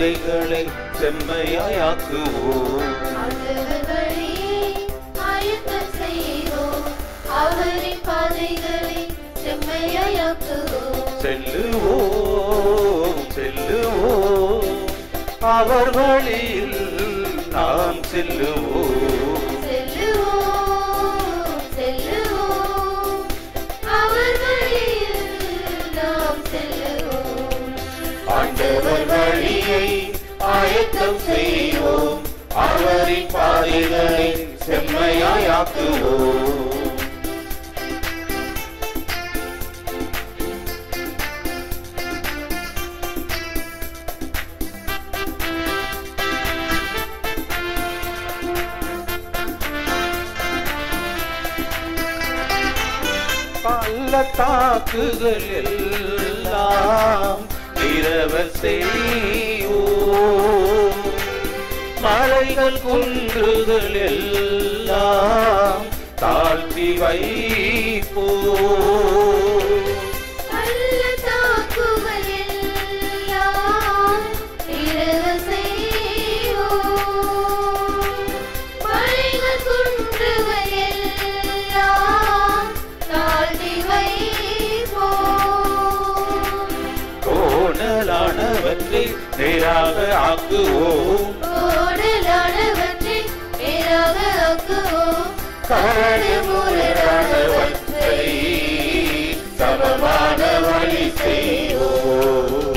பாதைகளை செம்மையாக்குவோம் ஆயத்தம் செய்வோம். அவரின் பாதைகளை செம்மையாயாக்குவோம் பள்ளத்தாக்குகள் எல்லாம் இரவர் செய்வோம் மலைகள் குன்றுகள் எல்லாம் தாழ்த்தி வைப்போம். கோணலானவற்றை நேராக ஆக்குவோம். ஆக்குவோம். சமமான வழி செய்வோம்.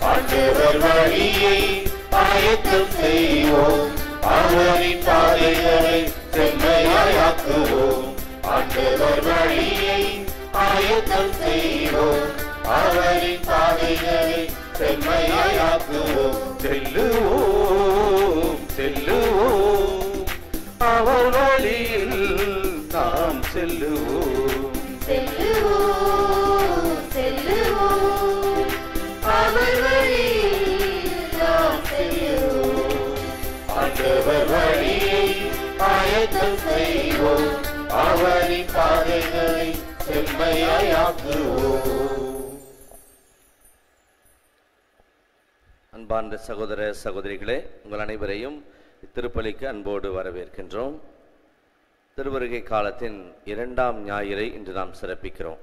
ஆண்டவர் வழியை ஆயத்தம் செய்வோம். அவரின் பாதைகளை செம்மையாக்குவோம் ஆண்டவர் வழியை ஆயத்தம் செய்வோம். அவரின் பாதைகளை செம்மையாக்குவோம் செல்லுவோம் செல்லுவோம். அவர் வழியில் நாம் செல்லுவோம் செல்லுவோம், செல்லுவோம். அவர் வழியில் நாம் செல்லுவோம். ஆண்டவர் வழியை ஆயத்தம் செய்வோம் அவரின் பாதைகளை செம்மையாக்குவோம் அன்பார்ந்த சகோதர சகோதரிகளே உங்கள் அனைவரையும் இத்திருப்பலிக்கு அன்போடு வரவேற்கின்றோம். திருவருகை காலத்தின் இரண்டாம் ஞாயிறை இன்று நாம் சிறப்பிக்கிறோம்.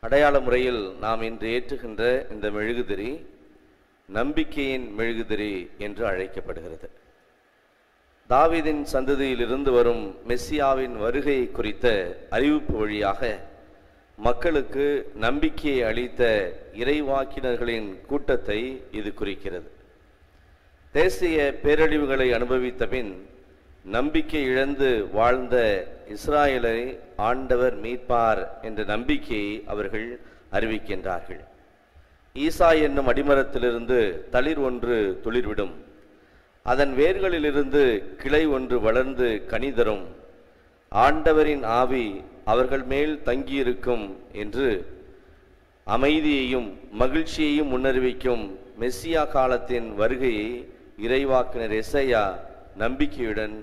அடையாள முறையில் நாம் இன்று ஏற்றுகின்ற இந்த மெழுகுதிரி நம்பிக்கையின் மெழுகுதிரி என்று அழைக்கப்படுகிறது. தாவிதின் சந்ததியிலிருந்து வரும் மெஸ்ஸியாவின் வருகை குறித்த அறிவிப்பு வழியாக மக்களுக்கு நம்பிக்கையை அளித்த இறைவாக்கினர்களின் கூட்டத்தை இது குறிக்கிறது. தேசிய பேரழிவுகளை அனுபவித்த பின் நம்பிக்கை இழந்து வாழ்ந்த இஸ்ராயலை ஆண்டவர் மீட்பார் என்ற நம்பிக்கையை அவர்கள் அறிவிக்கின்றார்கள். ஈசா என்னும் அடிமரத்திலிருந்து தளிர் ஒன்று துளிர்விடும். அதன் வேர்களிலிருந்து கிளை ஒன்று வளர்ந்து கனிதரும் ஆண்டவரின் ஆவி அவர்கள் மேல் தங்கியிருக்கும் என்று அமைதியையும் மகிழ்ச்சியையும் முன்னறிவிக்கும் மெஸ்ஸியா காலத்தின் வருகையை இறைவாக்கினர் எசையா நம்பிக்கையுடன்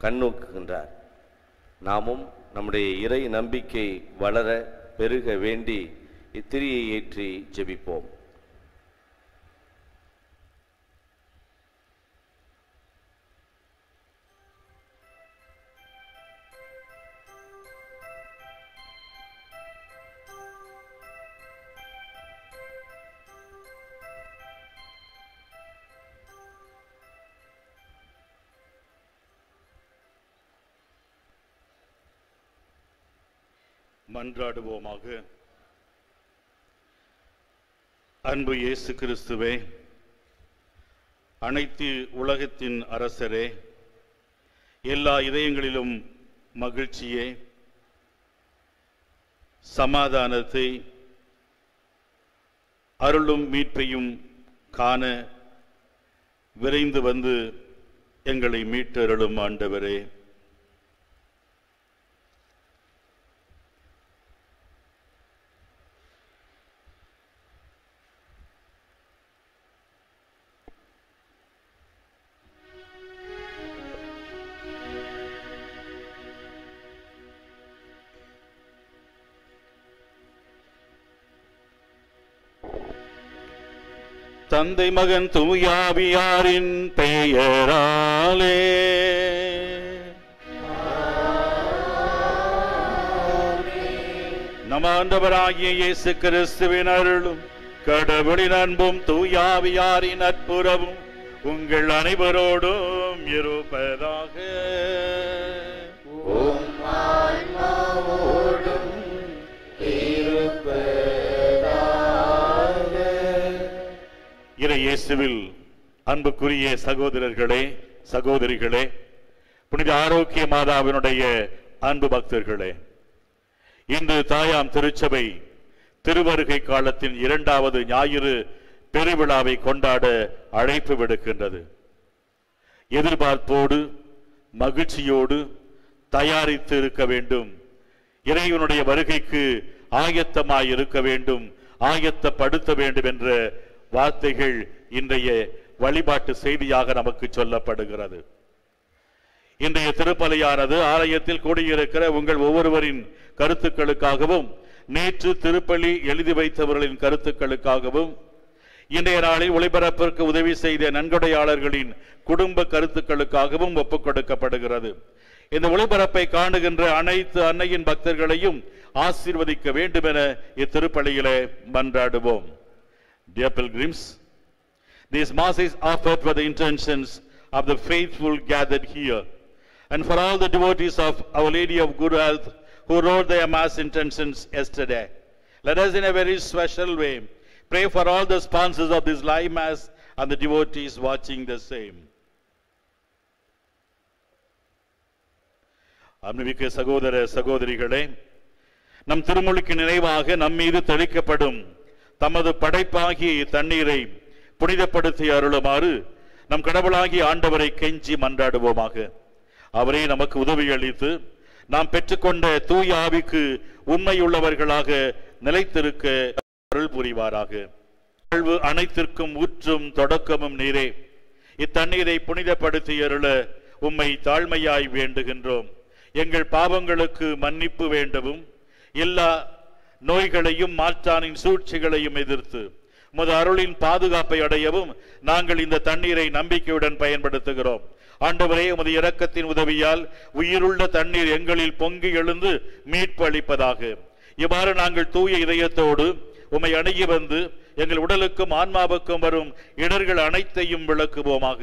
கண்ணோக்குகின்றார். நாமும் நம்முடைய இறை நம்பிக்கை வளர பெருக வேண்டி இத்திரியை ஏற்றி ஜெபிப்போம். மன்றாடுவோமாக. அன்பு இயேசு கிறிஸ்துவே அனைத்து உலகத்தின் அரசரே எல்லா இதயங்களிலும் மகிழ்ச்சியே சமாதானத்தை அருளும் மீட்பையும் காண விரைந்து வந்து எங்களை மீட்டருளும் ஆண்டவரே. தந்தை மகன் தூயாவியாரின் பெயராலே. நம் ஆண்டவராகிய இயேசு கிறிஸ்துவின் அருளும் கடவுளின் அன்பும் தூயாவியாரின் நட்புறவும் உங்கள் அனைவரோடும் இருப்பதாக. இயேசுவில் அன்புக்குரிய சகோதரர்களே சகோதரிகளே புனித ஆரோக்கிய மாதாவினுடைய அன்பு பக்தர்களே இன்று தாயாம் திருச்சபை திருவருகை காலத்தின் இரண்டாவது ஞாயிறு பெருவிழாவை கொண்டாட அழைப்பு விடுக்கின்றது. எதிர்பார்ப்போடு மகிழ்ச்சியோடு தயாரித்து இருக்க வேண்டும். இறைவனுடைய வருகைக்கு ஆயத்தமாய் இருக்க வேண்டும் ஆயத்தப்படுத்த வேண்டும் என்ற வார்த்தைகள் இன்றைய வழிபாட்டு செய்தியாக நமக்கு சொல்லப்படுகிறது. இன்றைய திருப்பலியானது ஆலயத்தில் கூடியிருக்கிற உங்கள் ஒவ்வொருவரின் கருத்துக்களுக்காகவும் நேற்று திருப்பலி எழுதி வைத்தவர்களின் கருத்துக்களுக்காகவும் இன்றைய நாளில் ஒளிபரப்பிற்கு உதவி செய்த நன்கொடையாளர்களின் குடும்ப கருத்துக்களுக்காகவும் ஒப்புக் கொடுக்கப்படுகிறது. இந்த ஒளிபரப்பை காணுகின்ற அனைத்து அன்னையின் பக்தர்களையும் ஆசீர்வதிக்க வேண்டும் என இத்திருப்பலியிலே மன்றாடுவோம். Dear pilgrims, this mass is offered for the intentions of the faithful gathered here, and for all the devotees of Our Lady of Good Health who wrote their mass intentions yesterday. Let us, in a very special way, pray for all the sponsors of this live mass and the devotees watching the same. அன்புமிக்க சகோதர சகோதரிகளே நம் திருமொழிக்கு நினைவாக நம் மீது தெளிக்கப்படும் தமது படைப்பாகிய தண்ணீரை புனிதப்படுத்தி அருளுமாறு நம் கடவுளாகிய ஆண்டவரை கெஞ்சி மன்றாடுவோமாக. அவரே நமக்கு உதவி அளித்து நாம் பெற்றுக்கொண்ட தூய ஆவிக்கு உண்மையுள்ளவர்களாக நிலைத்திருக்க அருள் புரிவாராக. வாழ்வு அனைத்திற்கும் ஊற்றும் தொடக்கமும் நீரே. இத்தண்ணீரை புனிதப்படுத்தி அருள உம்மை தாழ்மையாய் வேண்டுகின்றோம். எங்கள் பாவங்களுக்கு மன்னிப்பு வேண்டவும். எல்லா நோய்களையும் மாற்றானின் சூழ்ச்சிகளையும் எதிர்த்து உமது அருளின் பாதுகாப்பை அடையவும் நாங்கள் இந்த தண்ணீரை நம்பிக்கையுடன் பயன்படுத்துகிறோம். ஆண்டவரே உமது இரக்கத்தின் உதவியால் உயிருள்ள தண்ணீர் எங்களில் பொங்கி எழுந்து மீட்பு அளிப்பதாக. இவ்வாறு நாங்கள் தூய இதயத்தோடு உம்மை அணுகி வந்து எங்கள் உடலுக்கும் ஆன்மாவுக்கும் வரும் இடர்கள் அனைத்தையும் விளக்குவோமாக.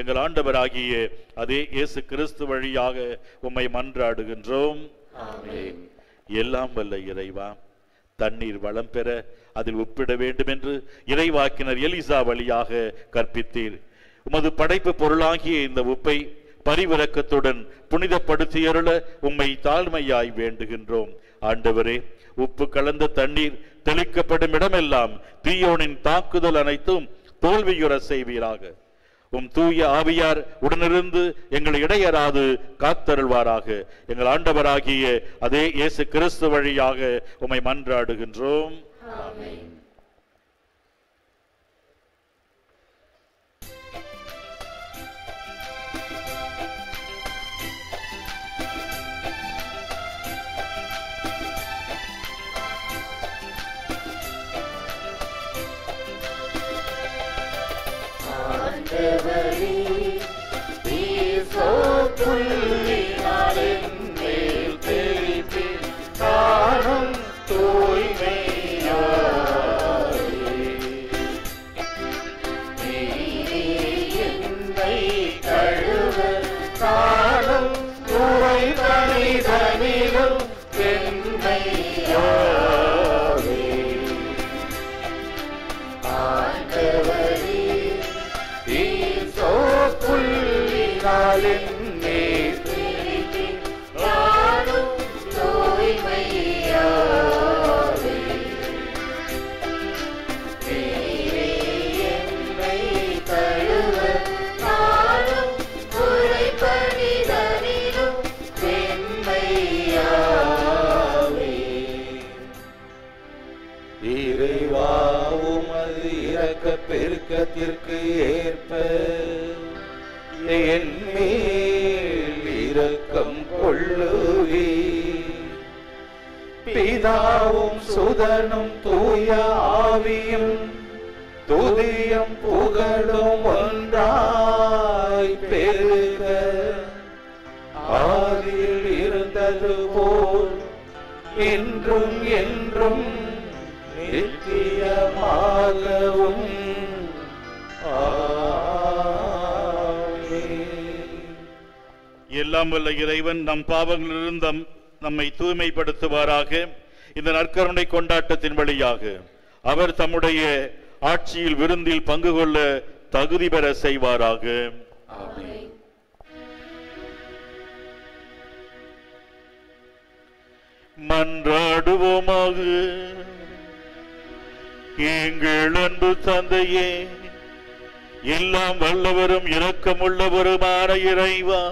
எங்கள் ஆண்டவராகிய அதே இயேசு கிறிஸ்து வழியாக உம்மை மன்றாடுகின்றோம். எல்லாம் வல்ல இறைவா. தண்ணீர் வளம் பெற அதில் ஒப்பிட வேண்டும் என்று இறைவாக்கினர் எலிசா வழியாக கற்பித்தீர். உமது படைப்பு பொருளாகிய இந்த உப்பை பரிவிறக்கத்துடன் புனிதப்படுத்தியருள உம்மை தாழ்மையாய் வேண்டுகின்றோம். ஆண்டவரே உப்பு கலந்த தண்ணீர் தெளிக்கப்படும் இடமெல்லாம் தீயோனின் தாக்குதல் அனைத்தும் தோல்வியுற செய்வீராக. உம் தூய ஆவியார் உடனிருந்து எங்களை இடையராது காத்தருள்வாராக. எங்கள் ஆண்டவராகிய அதே இயேசு கிறிஸ்து வழியாக உமை மன்றாடுகின்றோம். நம் பாவங்களிலிருந்து நம்மை தூய்மைப்படுத்துவாராக. இந்த நற்கருணை கொண்டாட்டத்தின் வழியாக அவர் தம்முடைய ஆட்சியில் விருந்தில் பங்கு கொள்ள தகுதி பெற செய்வாராக. மன்றாடுவோமாக எங்கள் அன்பு தந்தையே எல்லாம் வல்லவரும் இரக்கமுள்ளவருமான இறைவா.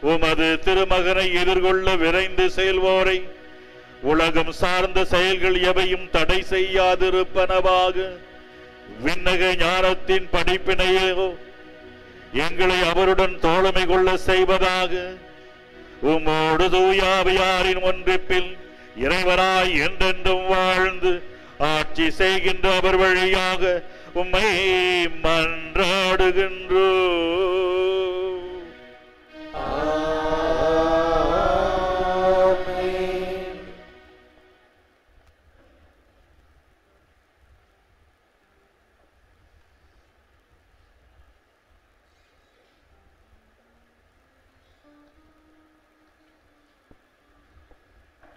உமது திருமகனை எதிர்கொள்ள விரைந்து செயல்வோரை. உலகம் சார்ந்த செயல்கள் எவையும் தடை செய்யாதிருப்பனவாக. விண்ணக ஞானத்தின் படிப்பினையோ எங்களை அவருடன் தோழமை கொள்ள செய்வதாக. உமோடு தூயாவியாரின் ஒன்றிப்பில் இறைவராய் என்றென்றும் வாழ்ந்து ஆட்சி செய்கின்ற அவர் வழியாக உம்மை மன்றாடுகின்றோ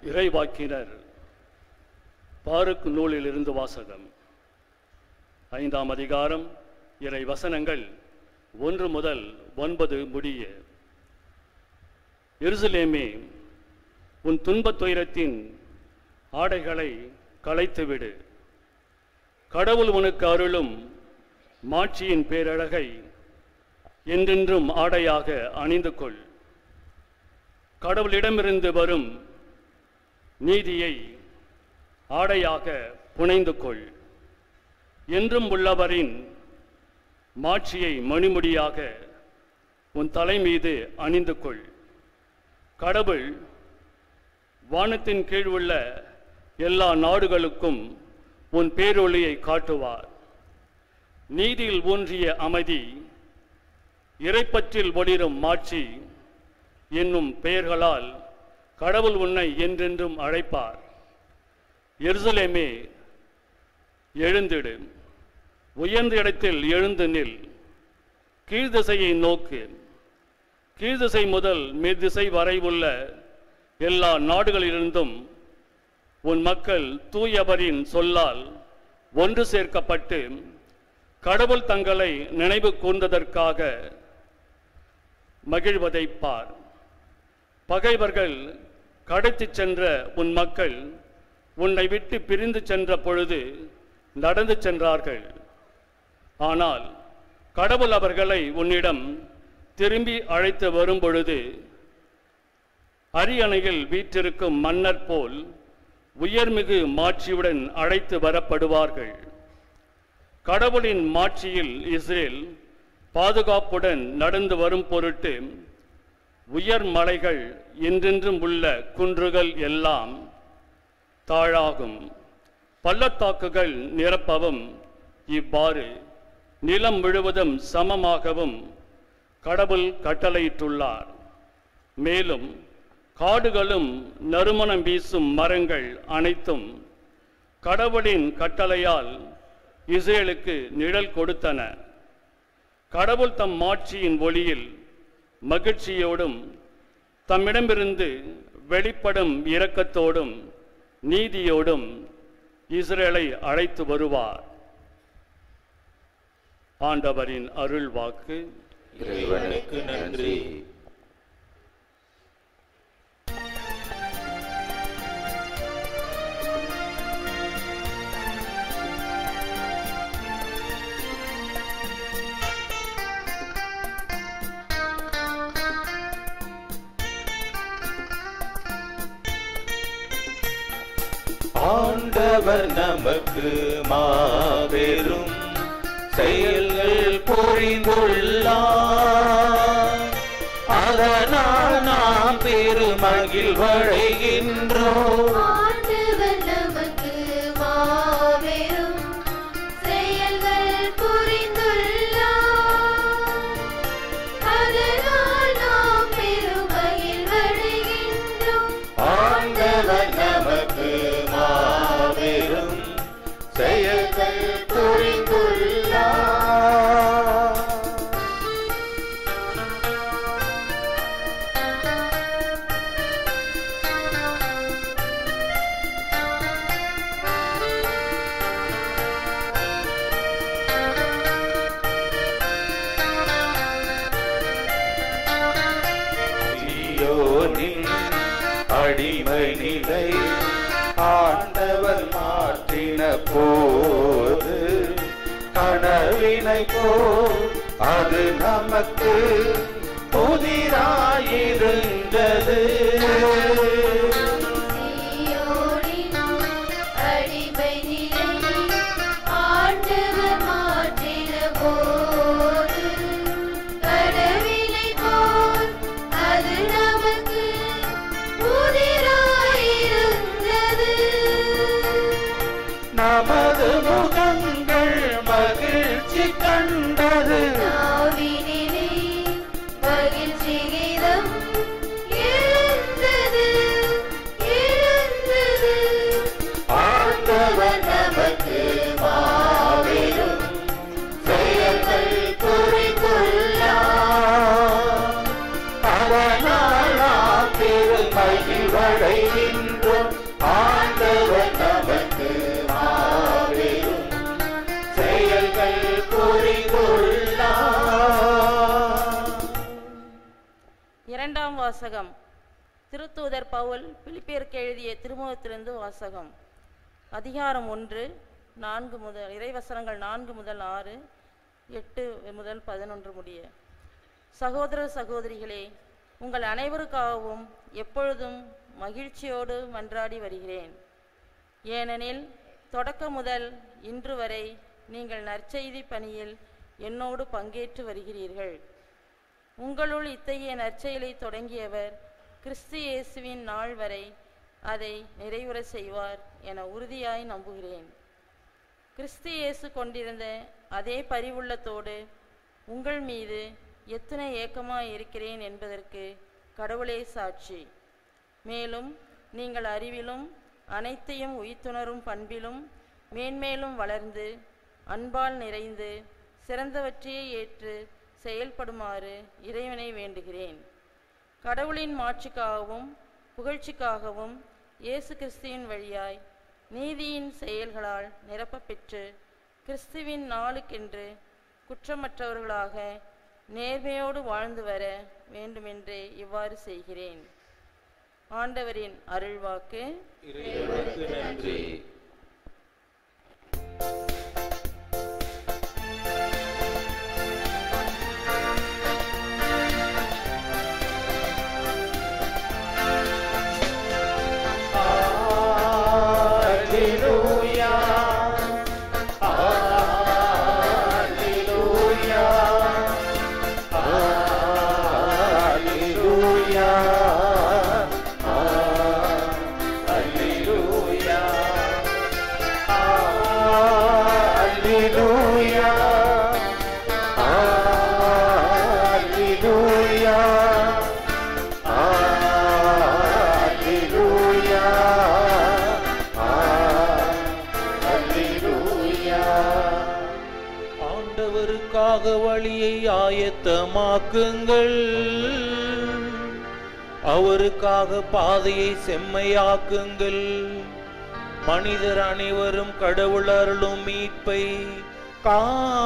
இறைவாக்கினர் பாருக்கு நூலிலிருந்து வாசகம். ஐந்தாம் அதிகாரம் இறை வசனங்கள் ஒன்று முதல் ஒன்பது முடிய. எருசலேமே உன் துன்பத் துயரத்தின் ஆடைகளை களைத்துவிடு. கடவுள் உனக்கு அருளும் மாட்சியின் பேரழகை என்றென்றும் ஆடையாக அணிந்து கொள் கடவுளிடமிருந்து வரும் நீதியை ஆடையாக புனைந்து கொள் என்றும் உள்ளவரின் மாட்சியை மணிமுடியாக உன் தலை மீது அணிந்து கொள் கடவுள் வானத்தின் கீழ் உள்ள எல்லா நாடுகளுக்கும் உன் பேரொளியை காட்டுவார். நீதியில் ஊன்றிய அமைதி இறைப்பற்றில் ஒளிரும் மாட்சி என்னும் பெயர்களால் கடவுள் உன்னை என்றென்றும் அழைப்பார். எருசலேமே எழுந்திடு. உயர்ந்த இடத்தில் எழுந்து நில். கீழ்திசையை நோக்கு. கீழ்திசை முதல் மேற்திசை வரை உள்ள எல்லா நாடுகளிலிருந்தும் உன் மக்கள் தூயவரின் சொல்லால் ஒன்று சேர்க்கப்பட்டு கடவுள் தங்களை நினைவு கூர்ந்ததற்காக மகிழ்வதை பார். பகைவர்கள் கடத்தி சென்ற உன் மக்கள் உன்னை விட்டு பிரிந்து சென்ற பொழுது நடந்து சென்றார்கள். ஆனால் கடவுள் அவர்களை உன்னிடம் திரும்பி அழைத்து வரும்பொழுது அரியணையில் வீற்றிருக்கும் மன்னர் போல் உயர்மிகு மாட்சியுடன் அழைத்து வரப்படுவார்கள். கடவுளின் மாட்சியில் இஸ்ரேல் பாதுகாப்புடன் நடந்து வரும் பொருட்டு உயர் மலைகள் என்றென்றும் உள்ள குன்றுகள் எல்லாம் தாழாகும். பள்ளத்தாக்குகள் நிரப்பவும் இவ்வாறு நிலம் முழுவதும் சமமாகவும் கடவுள் கட்டளையிட்டுள்ளார். மேலும் காடுகளும் நறுமணம் வீசும் மரங்கள் அனைத்தும் கடவுளின் கட்டளையால் இஸ்ரேலுக்கு நிழல் கொடுத்தன. கடவுள் தம் மாட்சியின் ஒளியில் மகிழ்ச்சியோடும் தம்மிடமிருந்து வெளிப்படும் இரக்கத்தோடும் நீதியோடும் இஸ்ரேலை அழைத்து வருவார். ஆண்டவரின் அருள் வாக்கு இறைவனுக்கு நன்றி. ஆண்டவர் நமக்கு மாபெரும் செயல்கள் புரிந்துள்ளார் அதனால் நாம் பெருமகிழ்வடைகின்றோம். போல் அது நமக்கு புதிராயிருந்தது. வாசகம். திருத்தூதர் பவுல் பிலிப்பியருக்கு எழுதிய திருமுகத்திலிருந்து வாசகம். அதிகாரம் ஒன்று நான்கு முதல் இறைவசனங்கள் நான்கு முதல் ஆறு எட்டு முதல் பதினொன்று முடிய. சகோதர சகோதரிகளே உங்கள் அனைவருக்காகவும் எப்பொழுதும் மகிழ்ச்சியோடு மன்றாடி வருகிறேன். ஏனெனில் தொடக்க முதல் இன்று வரை நீங்கள் நற்செய்தி பணியில் என்னோடு பங்கேற்று வருகிறீர்கள். உங்களுள் இத்தகைய நற்செயலை தொடங்கியவர் கிறிஸ்து இயேசுவின் நாள் வரை அதை நிறைவுற செய்வார் என உறுதியாய் நம்புகிறேன். கிறிஸ்து இயேசு கொண்டிருந்த அதே பரிவுள்ளத்தோடு உங்கள் மீது எத்தனை ஏக்கமாய் இருக்கிறேன் என்பதற்கு கடவுளே சாட்சி. மேலும் நீங்கள் அறிவிலும் அனைத்தையும் உயிர்த்துணரும் பண்பிலும் மேன்மேலும் வளர்ந்து அன்பால் நிறைந்து சிறந்தவற்றையே ஏற்று செயல்படுமாறு இறைவனை வேண்டுகிறேன். கடவுளின் மாட்சிக்காகவும் புகழ்ச்சிக்காகவும் இயேசு கிறிஸ்துவின் வழியாய் நீதியின் செயல்களால் நிரப்ப பெற்று கிறிஸ்துவின் நாளுக்கென்று குற்றமற்றவர்களாக நேர்மையோடு வாழ்ந்து வர வேண்டுமென்றே இவ்வாறு செய்கிறேன். ஆண்டவரின் அருள்வாக்கு. நன்றி. ஆயத்தமாக்குங்கள் அவருக்காக பாதையை செம்மையாக்குங்கள். மனிதர் அனைவரும் கடவுள் அருளும் மீட்பை காண்பர்.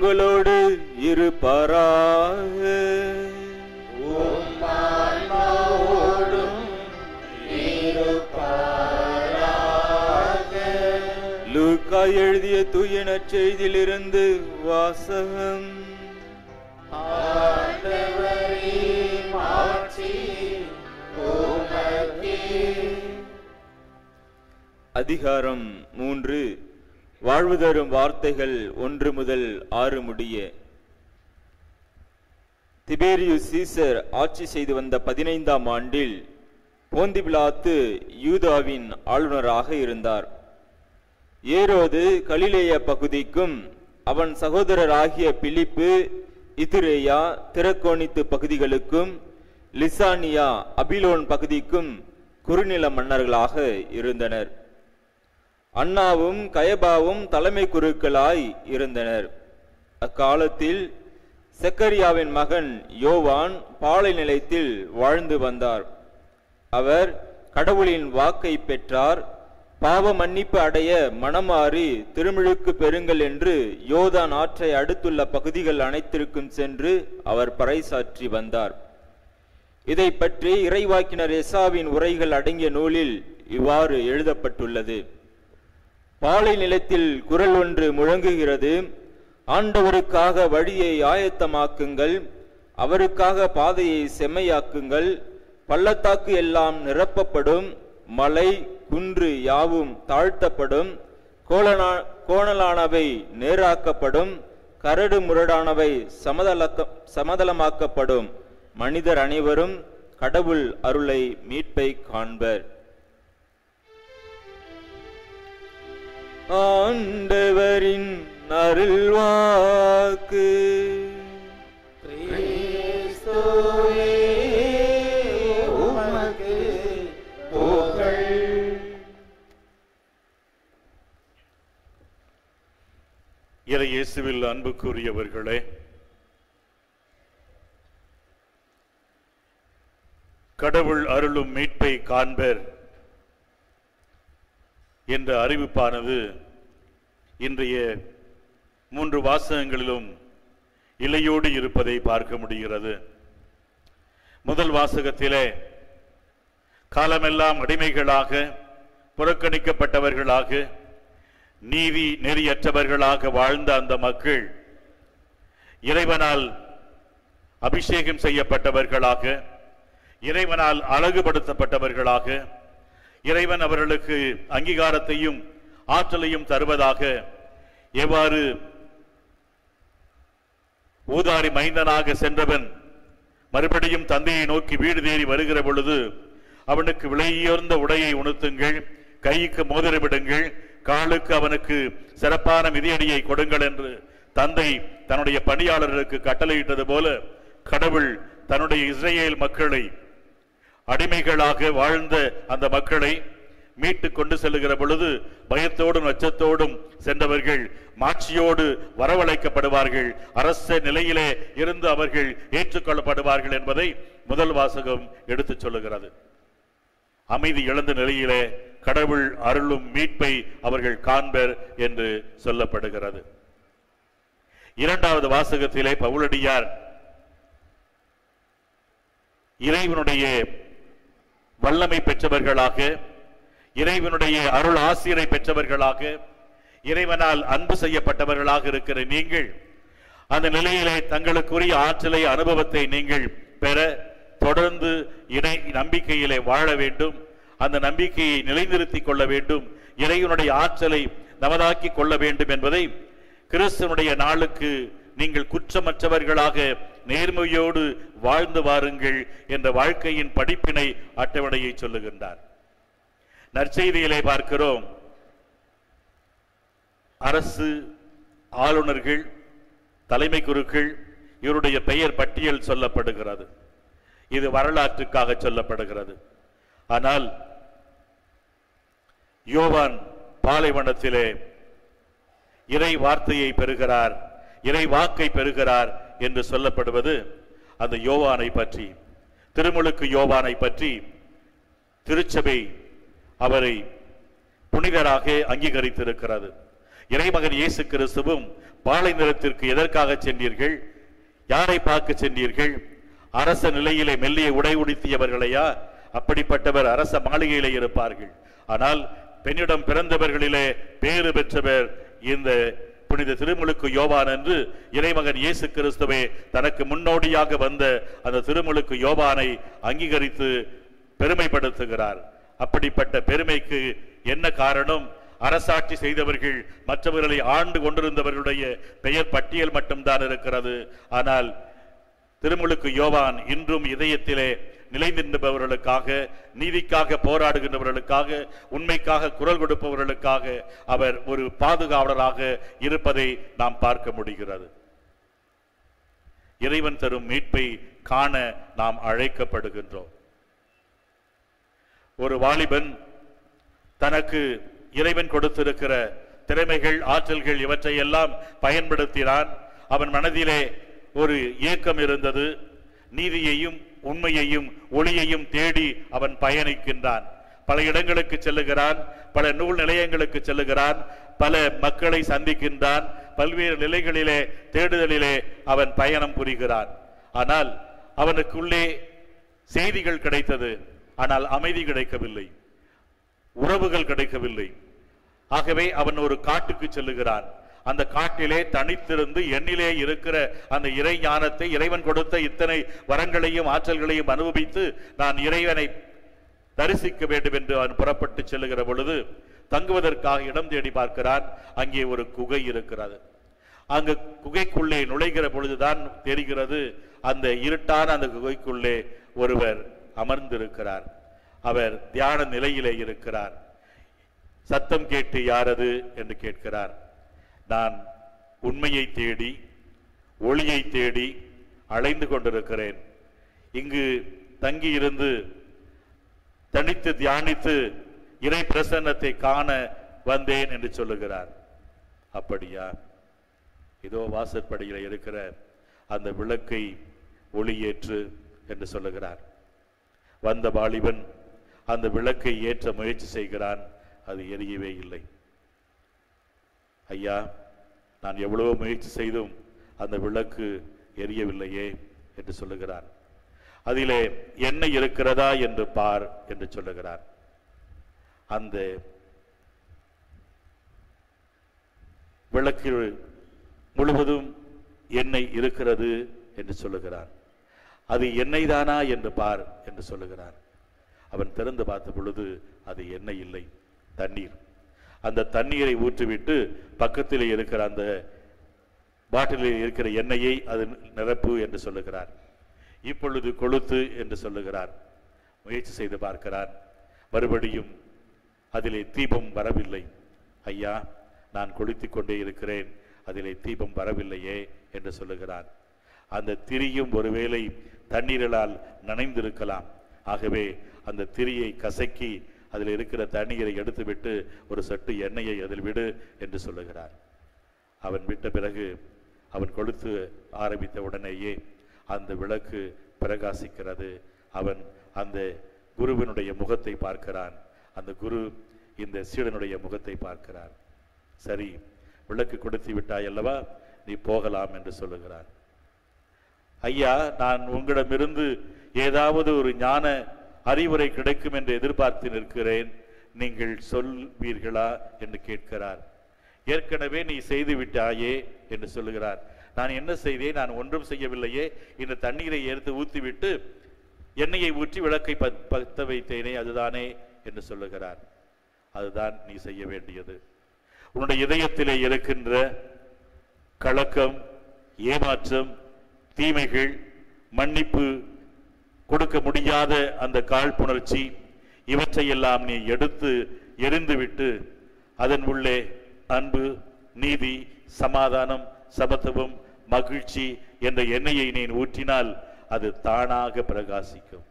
உங்களோடு இருப்பாராக. லூக்கா எழுதிய தூய நற்செய்தியிலிருந்து வாசகம். அதிகாரம் மூன்று. வாழ்வு தரும் வார்த்தைகள் ஒன்று முதல் ஆறு முடிய. திபேரியு சீசர் ஆட்சி செய்து வந்த பதினைந்தாம் ஆண்டில் போந்திபிலாத்து யூதாவின் ஆளுநராக இருந்தார். ஏரோது கலிலேய பகுதிக்கும் அவன் சகோதரராகிய பிலிப்பு இதுரேயா திரக்கோணித்து பகுதிகளுக்கும் லிசானியா அபிலோன் பகுதிக்கும் குறுநில மன்னர்களாக இருந்தனர். அண்ணாவும் கயபாவும் தலைமை குருக்களாய் இருந்தனர். அக்காலத்தில் செக்கரியாவின் மகன் யோவான் பாலை நிலையத்தில் வாழ்ந்து வந்தார். அவர் கடவுளின் வாக்கை பெற்றார். பாவ மன்னிப்பு அடைய மனமாறி திருமிழுக்கு பெறுங்கள் என்று யோதான் ஆற்றை அடுத்துள்ள பகுதிகள் அனைத்திற்கும் சென்று அவர் பறைசாற்றி வந்தார். இதை பற்றி இறைவாக்கினர் எசாவின் உரைகள் அடங்கிய நூலில் இவ்வாறு எழுதப்பட்டுள்ளது. பாலை நிலத்தில் குரல் ஒன்று முழங்குகிறது. ஆண்டவருக்காக வழியை ஆயத்தமாக்குங்கள். அவருக்காக பாதையை செம்மையாக்குங்கள். பள்ளத்தாக்கு எல்லாம் நிரப்பப்படும். மலை குன்று யாவும் தாழ்த்தப்படும். கோலனா கோணலானவை நேராக்கப்படும். கரடு முரடானவை சமதளக்க சமதளமாக்கப்படும். மனிதர் அனைவரும் கடவுள் அருளை மீட்பை காண்பர். ஆண்டவரின் அருள்வாக்கு. கிறிஸ்துவே உமக்கு புகழ். இறை இயேசுவில் அன்புக்குரியவர்களே கடவுள் அருளும் மீட்பை காண்பர் என்ற அறிவிப்பானது இன்றைய மூன்று வாசகங்களிலும் இலையோடு இருப்பதை பார்க்க முடிகிறது. முதல் வாசகத்திலே காலமெல்லாம் அடிமைகளாக புறக்கணிக்கப்பட்டவர்களாக நீதி நெறியற்றவர்களாக வாழ்ந்த அந்த மக்கள் இறைவனால் அபிஷேகம் செய்யப்பட்டவர்களாக இறைவனால் அழகுபடுத்தப்பட்டவர்களாக இறைவன் அவர்களுக்கு அங்கீகாரத்தையும் ஆற்றலையும் தருவதாக எவ்வாறு ஊதாரி மைந்தனாக சென்றவன் மறுபடியும் தந்தையை நோக்கி வீடு தேடி வருகிற பொழுது அவனுக்கு விலையுயர்ந்த உடையை உணர்த்துங்கள் கைக்கு மோதிரமிடுங்கள் காலுக்கு அவனுக்கு சிறப்பான மிதியடியை கொடுங்கள் என்று தந்தை தன்னுடைய பணியாளர்களுக்கு கட்டளையிட்டது போல கடவுள் தன்னுடைய இஸ்ரேல் மக்களை அடிமைகளாக வாழ்ந்த அந்த மக்களை மீட்டு கொண்டு செல்லுகிற பொழுது பயத்தோடும் அச்சத்தோடும் சென்றவர்கள் மாட்சியோடு வரவழைக்கப்படுவார்கள். அரச நிலையிலே இருந்து அவர்கள் ஏற்றுக்கொள்ளப்படுவார்கள் என்பதை முதல் வாசகம் எடுத்துச் சொல்லுகிறது. அமைதி இழந்த நிலையிலே கடவுள் அருளும் மீட்பை அவர்கள் காண்பர் என்று சொல்லப்படுகிறது. இரண்டாவது வாசகத்திலே பவுலடியார் இறைவனுடைய வல்லமை பெற்றவர்களாக இறைவனுடைய அருள் ஆசிரியரை பெற்றவர்களாக இறைவனால் அன்பு செய்யப்பட்டவர்களாக இருக்கிற நீங்கள் அந்த நிலையிலே தங்களுக்குரிய ஆற்றலை அனுபவத்தை நீங்கள் பெற தொடர்ந்து இணை நம்பிக்கையிலே வாழ வேண்டும். அந்த நம்பிக்கையை நிலைநிறுத்திக் கொள்ள வேண்டும். இறைவனுடைய ஆற்றலை நமதாக்கி கொள்ள வேண்டும் என்பதை கிறிஸ்தனுடைய நாளுக்கு நீங்கள் குற்றமற்றவர்களாக நேர்மையோடு வாழ்ந்து வாருங்கள் என்ற வாழ்க்கையின் படிப்பினை அட்டவணையை சொல்லுகின்றார். நற்செய்தியிலே பார்க்கிறோம். அரசு ஆளுநர்கள் தலைமை குருக்கள் இவருடைய பெயர் பட்டியல் சொல்லப்படுகிறது. இது வரலாற்றுக்காக சொல்லப்படுகிறது. ஆனால் யோவான் பாலைவனத்திலே இறை வார்த்தையை பெறுகிறார் இறை வாக்கை பெறுகிறார் என்று சொல்லப்படுவது அந்த யோவானை பற்றி திருமுழுக்கு யோவானை பற்றி திருச்சபை அவரை புனிதராக அங்கீகரித்திருக்கிறது. இறைமகன் இயேசு கிறிஸ்துவும் பாலை நிலத்திற்கு எதற்காக சென்றீர்கள்? யாரை பார்க்க சென்றீர்கள்? அரச நிலையிலே மெல்லிய உடை உடுத்தியவர்களையா? அப்படிப்பட்டவர் அரச மாளிகையிலே இருப்பார்கள். ஆனால் பெண்ணிடம் பிறந்தவர்களிலே பேறு பெற்றவர் இந்த புனித திருமுழுக்கு யோவான் என்று இறைமகன் இயேசு கிறிஸ்துவே தனக்கு முன்னோடியாக வந்த அந்த திருமுழுக்கு யோவானை அங்கீகரித்து பெருமைப்படுத்துகிறார். அப்படிப்பட்ட பெருமைக்கு என்ன காரணம்? அரசாட்சி செய்தவர்கள் மற்றவர்களை ஆண்டு கொண்டிருந்தவர்களுடைய பெயர் பட்டியல் மட்டும்தான் இருக்கிறது. ஆனால் திருமுழுக்கு யோவான் இன்றும் இதயத்திலே நிலைநின்றுபவர்களுக்காக நீதிக்காக போராடுகின்றவர்களுக்காக உண்மைக்காக குரல் கொடுப்பவர்களுக்காக அவர் ஒரு பாதுகாவலராக இருப்பதை நாம் பார்க்க முடிகிறது. இறைவன் தரும் மீட்பை காண நாம் அழைக்கப்படுகின்றோம். ஒரு வாலிபன் தனக்கு இறைவன் கொடுத்திருக்கிற திறமைகள் ஆற்றல்கள் இவற்றை எல்லாம் பயன்படுத்தினான். அவன் மனதிலே ஒரு ஏக்கம் இருந்தது. நீதியையும் உண்மையையும் ஒளியையும் தேடி அவன் பயணிக்கின்றான். பல இடங்களுக்கு செல்லுகிறான் பல நூல் நிலையங்களுக்கு செல்லுகிறான் பல மக்களை சந்திக்கின்றான் பல்வேறு நிலைகளிலே தேடுதலிலே அவன் பயணம் புரிகிறான். ஆனால் அவனுக்குள்ளே செய்திகள் கிடைத்தது ஆனால் அமைதி கிடைக்கவில்லை உறவுகள் கிடைக்கவில்லை. ஆகவே அவன் ஒரு காட்டுக்கு செல்லுகிறான். அந்த காட்டிலே தனித்திருந்து எண்ணிலே இருக்கிற அந்த இறை ஞானத்தை இறைவன் கொடுத்த இத்தனை வரங்களையும் ஆற்றல்களையும் அனுபவித்து நான் இறைவனை தரிசிக்க வேண்டும் என்று அவன் புறப்பட்டு செல்லுகிற பொழுது தங்குவதற்காக இடம் தேடி பார்க்கிறான். அங்கே ஒரு குகை இருக்கிறது. அங்கு குகைக்குள்ளே நுழைகிற பொழுதுதான் தெரிகிறது அந்த இருட்டான அந்த குகைக்குள்ளே ஒருவர் அமர்ந்திருக்கிறார். அவர் தியான நிலையிலே இருக்கிறார். சத்தம் கேட்டு யாரது என்று கேட்கிறார். நான் உண்மையை தேடி ஒளியை தேடி அலைந்து கொண்டிருக்கிறேன். இங்கு தங்கி இருந்து தனித்து தியானித்து இறை பிரசன்னத்தை காண வந்தேன் என்று சொல்லுகிறார். அப்படியா? இதோ வாசற்படியில் இருக்கிற அந்த விளக்கை ஒளியேற்று என்று சொல்லுகிறார். வந்த வாலிபன் அந்த விளக்கை ஏற்ற முயற்சி செய்கிறான். அது எரியவே இல்லை. ஐயா நான் எவ்வளவோ முயற்சி செய்தும் அந்த விளக்கு எரியவில்லையே என்று சொல்லுகிறான் அதிலே என்ன இருக்கிறதா என்று பார் என்று சொல்லுகிறார். அந்த விளக்கு முழுவதும் எண்ணெய் இருக்கிறது என்று சொல்லுகிறான் அது எண்ணெய் தானா என்று பார் என்று சொல்லுகிறார். அவன் திறந்து பார்த்த பொழுது அது எண்ணெய் இல்லை தண்ணீர். அந்த தண்ணீரை ஊற்றிவிட்டு பக்கத்தில் இருக்கிற அந்த பாட்டிலில் இருக்கிற எண்ணெயை அது நிரப்பு என்று சொல்லுகிறார். இப்பொழுது கொளுத்து என்று சொல்லுகிறார். முயற்சி செய்து பார்க்கிறார். மறுபடியும் அதிலே தீபம் வரவில்லை. ஐயா நான் கொளுத்திக் கொண்டே இருக்கிறேன். அதிலே தீபம் வரவில்லையே என்று சொல்லுகிறான் அந்த திரியும் ஒருவேளை தண்ணீரலால் நனைந்திருக்கலாம். ஆகவே அந்த திரியை கசக்கி அதில் இருக்கிற தண்ணீரை எடுத்துவிட்டு ஒரு சட்டு எண்ணெயை அதில் விடு என்று சொல்லுகிறார். அவன் விட்ட பிறகு அவன் கொளுத்து ஆரம்பித்த உடனேயே அந்த விளக்கு பிரகாசிக்கிறது. அவன் அந்த குருவினுடைய முகத்தை பார்க்கிறான். அந்த குரு இந்த சீடனுடைய முகத்தை பார்க்கிறார். சரி விளக்கு கொடுத்து விட்டாய் அல்லவா? நீ போகலாம் என்று சொல்லுகிறார் ஐயா நான் உங்களிடமிருந்து ஏதாவது ஒரு ஞான அறிவுரை கிடைக்கும் என்று எதிர்பார்த்து நிற்கிறேன். நீங்கள் சொல்வீர்களா? என்று கேட்கிறார். ஏற்கனவே நீ செய்து விட்டாயே என்று சொல்லுகிறார். நான் என்ன செய்தேன்? நான் ஒன்றும் செய்யவில்லையே. இந்த தண்ணீரை எடுத்து ஊற்றிவிட்டு எண்ணெயை ஊற்றி விளக்கை பத்- பத்த வைத்தேனே அதுதானே என்று சொல்லுகிறார். அதுதான் நீ செய்ய வேண்டியது. உன்னுடைய இதயத்திலே இருக்கின்ற கலக்கம் ஏமாற்றம் தீமைகள் மன்னிப்பு கொடுக்க முடியாத அந்த காழ்ப்புணர்ச்சி இவற்றையெல்லாம் நீ எடுத்து எரிந்துவிட்டு அதன் உள்ளே அன்பு நீதி சமாதானம் சமத்துவம் மகிழ்ச்சி என்ற எண்ணெயை நீ ஊற்றினால் அது தானாக பிரகாசிக்கும்.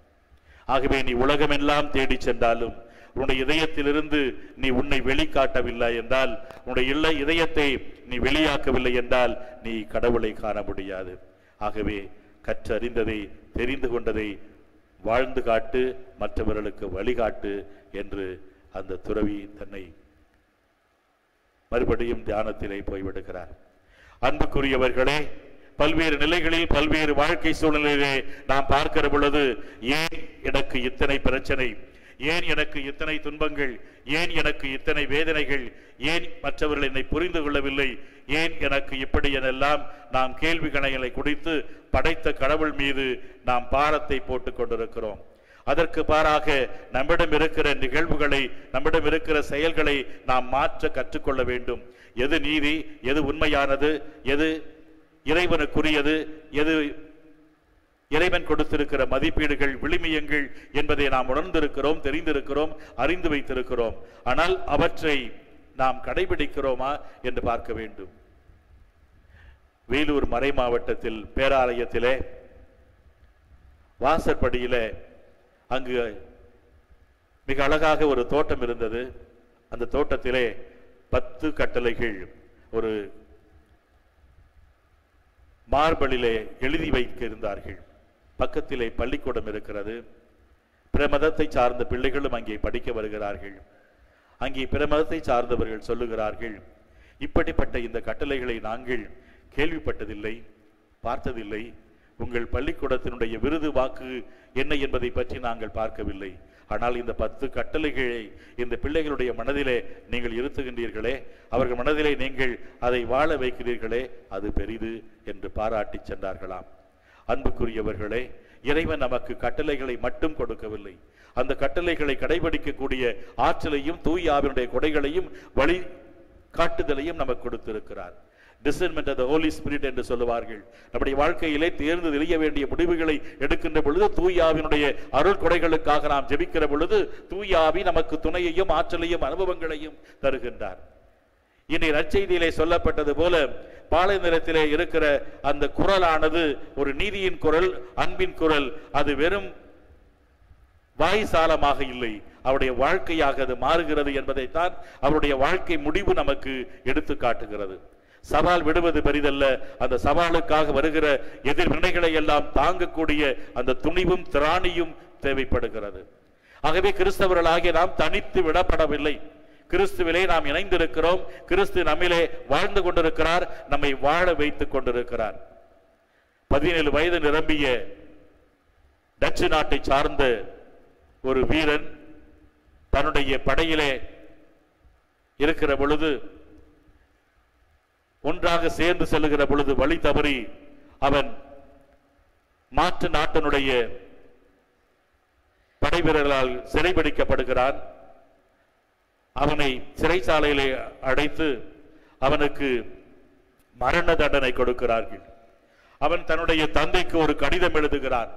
ஆகவே நீ உலகமெல்லாம் தேடி சென்றாலும் உன்னுடைய இதயத்திலிருந்து நீ உன்னை வெளிக்காட்டவில்லை என்றால் உன்னுடைய இல்ல இதயத்தை நீ வெளியாக்கவில்லை என்றால் நீ கடவுளை காண முடியாது. ஆகவே கற்றறிந்ததை தெரிந்து கொண்டதை வாழ்ந்து காட்டு மற்றவர்களுக்கு வழிகாட்டு என்று அந்த துறவி தன்னை மறுபடியும் தியானத்திலே போய்விடுகிறார். அன்புக்குரியவர்களே பல்வேறு நிலைகளில் பல்வேறு வாழ்க்கை சூழ்நிலையிலே நாம் பார்க்கிற பொழுது ஏன் எனக்கு இத்தனை பிரச்சனை? ஏன் எனக்கு இத்தனை துன்பங்கள்? ஏன் எனக்கு இத்தனை வேதனைகள்? ஏன் மற்றவர்கள் என்னை புரிந்து கொள்ளவில்லை? ஏன் எனக்கு இப்படி எனெல்லாம் நாம் கேள்வி கணைகளை குடித்து படைத்த கடவுள் மீது நாம் பாரத்தை போட்டு கொண்டிருக்கிறோம். அதற்கு பாராக நம்மிடம் இருக்கிற நிகழ்வுகளை நம்மிடம் இருக்கிற செயல்களை நாம் மாற்ற கற்றுக்கொள்ள வேண்டும். எது நீதி எது உண்மையானது எது இறைவனுக்குரியது எது இறைவன் கொடுத்திருக்கிற மதிப்பீடுகள் விளிமியங்கள் என்பதை நாம் உணர்ந்திருக்கிறோம் தெரிந்திருக்கிறோம் அறிந்து வைத்திருக்கிறோம். ஆனால் அவற்றை நாம் கடைபிடிக்கிறோமா என்று பார்க்க வேண்டும். வேலூர் மறை மாவட்டத்தில் பேராலயத்திலே வாசற்படியில் அங்கு மிக அழகாக ஒரு தோட்டம் இருந்தது. அந்த தோட்டத்திலே பத்து கட்டளைகள் ஒரு மார்பலிலே எழுதி வைக்க இருந்தார்கள் பக்கத்திலே பள்ளிக்கூடம் இருக்கிறது. பிற மதத்தை சார்ந்த பிள்ளைகளும் அங்கே படிக்க வருகிறார்கள். அங்கே பிற மதத்தை சார்ந்தவர்கள் சொல்லுகிறார்கள் இப்படிப்பட்ட இந்த கட்டளைகளை நாங்கள் கேள்விப்பட்டதில்லை பார்த்ததில்லை. உங்கள் பள்ளிக்கூடத்தினுடைய விருது வாக்கு என்ன என்பதை பற்றி நாங்கள் பார்க்கவில்லை. ஆனால் இந்த பத்து கட்டளைகளை இந்த பிள்ளைகளுடைய மனதிலே நீங்கள் இருத்துகின்றீர்களே அவர்கள் மனதிலே நீங்கள் அதை வாழ வைக்கிறீர்களே அது பெரிது என்று பாராட்டி சென்றார்களாம். அன்புக்குரியவர்களே இறைவன் நமக்கு கட்டளைகளை மட்டும் கொடுக்கவில்லை. அந்த கட்டளைகளை கடைபிடிக்கக்கூடிய ஆற்றலையும் தூய் ஆவினுடைய கொடைகளையும் வழி காட்டுதலையும் நமக்கு கொடுத்திருக்கிறார். டிசைன்மெண்ட் அந்த ஹோலி ஸ்பிரிட் என்று சொல்லுவார்கள். நம்முடைய வாழ்க்கையிலே தேர்ந்து தெளிய வேண்டிய முடிவுகளை எடுக்கின்ற பொழுது தூயாவினுடைய அருள் கொடைகளுக்காக நாம் ஜெபிக்கிற பொழுது தூயாவி நமக்கு துணையையும் ஆற்றலையும் அனுபவங்களையும் தருகின்றார். இனி நற்செய்தியிலே சொல்லப்பட்டது போல பாலை நிறத்திலே இருக்கிற அந்த குரலானது ஒரு நீதியின் குரல் அன்பின் குரல். அது வெறும் வாய் சாலமாக இல்லை. அவருடைய வாழ்க்கையாக அது மாறுகிறது என்பதைத்தான் அவருடைய வாழ்க்கை முடிவு நமக்கு எடுத்து காட்டுகிறது சவால் விடுவது பெரிதல்ல. அந்த சவாலுக்காக வருகிற எதிர்வினைகளை எல்லாம் தாங்கக்கூடிய அந்த துணிவும் திராணியும் தேவைப்படுகிறது. ஆகவே கிறிஸ்தவர்களாகிய நாம் தனித்து விடப்படவில்லை. கிறிஸ்துவிலே நாம் இணைந்திருக்கிறோம். கிறிஸ்து நம்மிலே வாழ்ந்து கொண்டிருக்கிறார் நம்மை வாழ வைத்துக் கொண்டிருக்கிறார். பதினேழு வயது நிரம்பிய டச்சு நாட்டை சார்ந்த ஒரு வீரன் தன்னுடைய படையிலே இருக்கிற பொழுது ஒன்றாக சேர்ந்து செல்லுகிற பொழுது வழி தவறி அவன் மாற்று நாட்டினுடைய படை வீரர்களால் சிறைபிடிக்கப்படுகிறான். அவனை சிறைச்சாலையிலே அடைத்து அவனுக்கு மரண தண்டனை கொடுக்கிறார்கள். அவன் தன்னுடைய தந்தைக்கு ஒரு கடிதம் எழுதுகிறான்.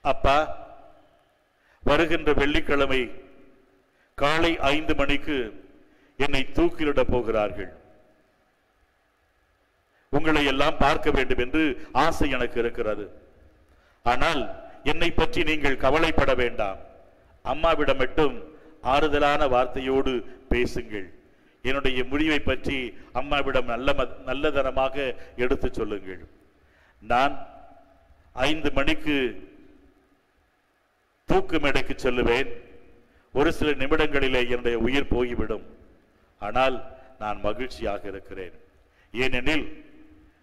அப்பா வருகின்ற வெள்ளிக்கிழமை காலை ஐந்து மணிக்கு என்னை தூக்கிலிட போகிறார்கள். உங்களை எல்லாம் பார்க்க வேண்டும் என்று ஆசை எனக்கு இருக்கிறது. ஆனால் என்னை பற்றி நீங்கள் கவலைப்பட வேண்டாம். அம்மாவிடம் மட்டும் ஆறுதலான வார்த்தையோடு பேசுங்கள். என்னுடைய முடிவை பற்றி அம்மாவிடம் நல்ல ம- நல்லதனமாக எடுத்துச் சொல்லுங்கள். நான் ஐந்து மணிக்கு தூக்கு மேடைக்கு செல்லுவேன். ஒரு சில நிமிடங்களிலே என்னுடைய உயிர் போய்விடும். ஆனால் நான் மகிழ்ச்சியாக இருக்கிறேன். ஏனெனில்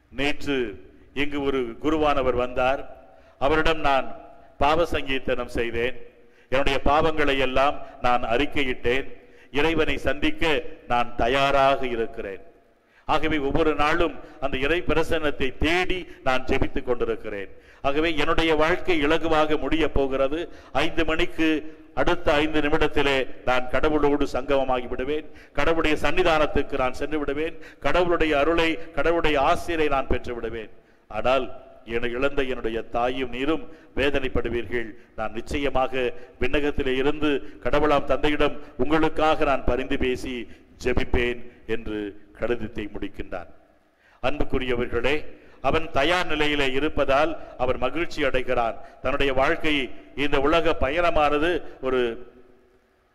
நேற்று இங்கு ஒரு குருவானவர் வந்தார். அவரிடம் நான் பாவ சங்கீர்த்தனம் செய்தேன். என்னுடைய பாவங்களை எல்லாம் நான் அறிக்கையிட்டேன். இறைவனை சந்திக்க நான் தயாராக இருக்கிறேன். ஆகவே ஒவ்வொரு நாளும் அந்த இறை பிரசன்னத்தை தேடி நான் ஜெபித்துக் கொண்டிருக்கிறேன். ஆகவே என்னுடைய வாழ்க்கை இலகுவாக முடிய போகிறது. ஐந்து மணிக்கு அடுத்த ஐந்து நிமிடத்திலே நான் கடவுளோடு சங்கமமாகி விடுவேன். கடவுளுடைய சன்னிதானத்துக்கு நான் சென்று விடுவேன். கடவுளுடைய அருளை கடவுளுடைய ஆசிரியரை நான் பெற்று விடுவேன். ஆனால் என இழந்த என்னுடைய தாயும் நீரும் வேதனைப்படுவீர்கள். நான் நிச்சயமாக விண்ணகத்திலே இருந்து கடவுளாம் தந்தையிடம் உங்களுக்காக நான் பரிந்து பேசி ஜெபிப்பேன் என்று கடிதத்தை முடிக்கின்றான். அன்புக்குரியவர்களே அவன் தயார் நிலையிலே இருப்பதால் அவர் மகிழ்ச்சி அடைகிறான். தன்னுடைய வாழ்க்கை இந்த உலக பயணமானது ஒரு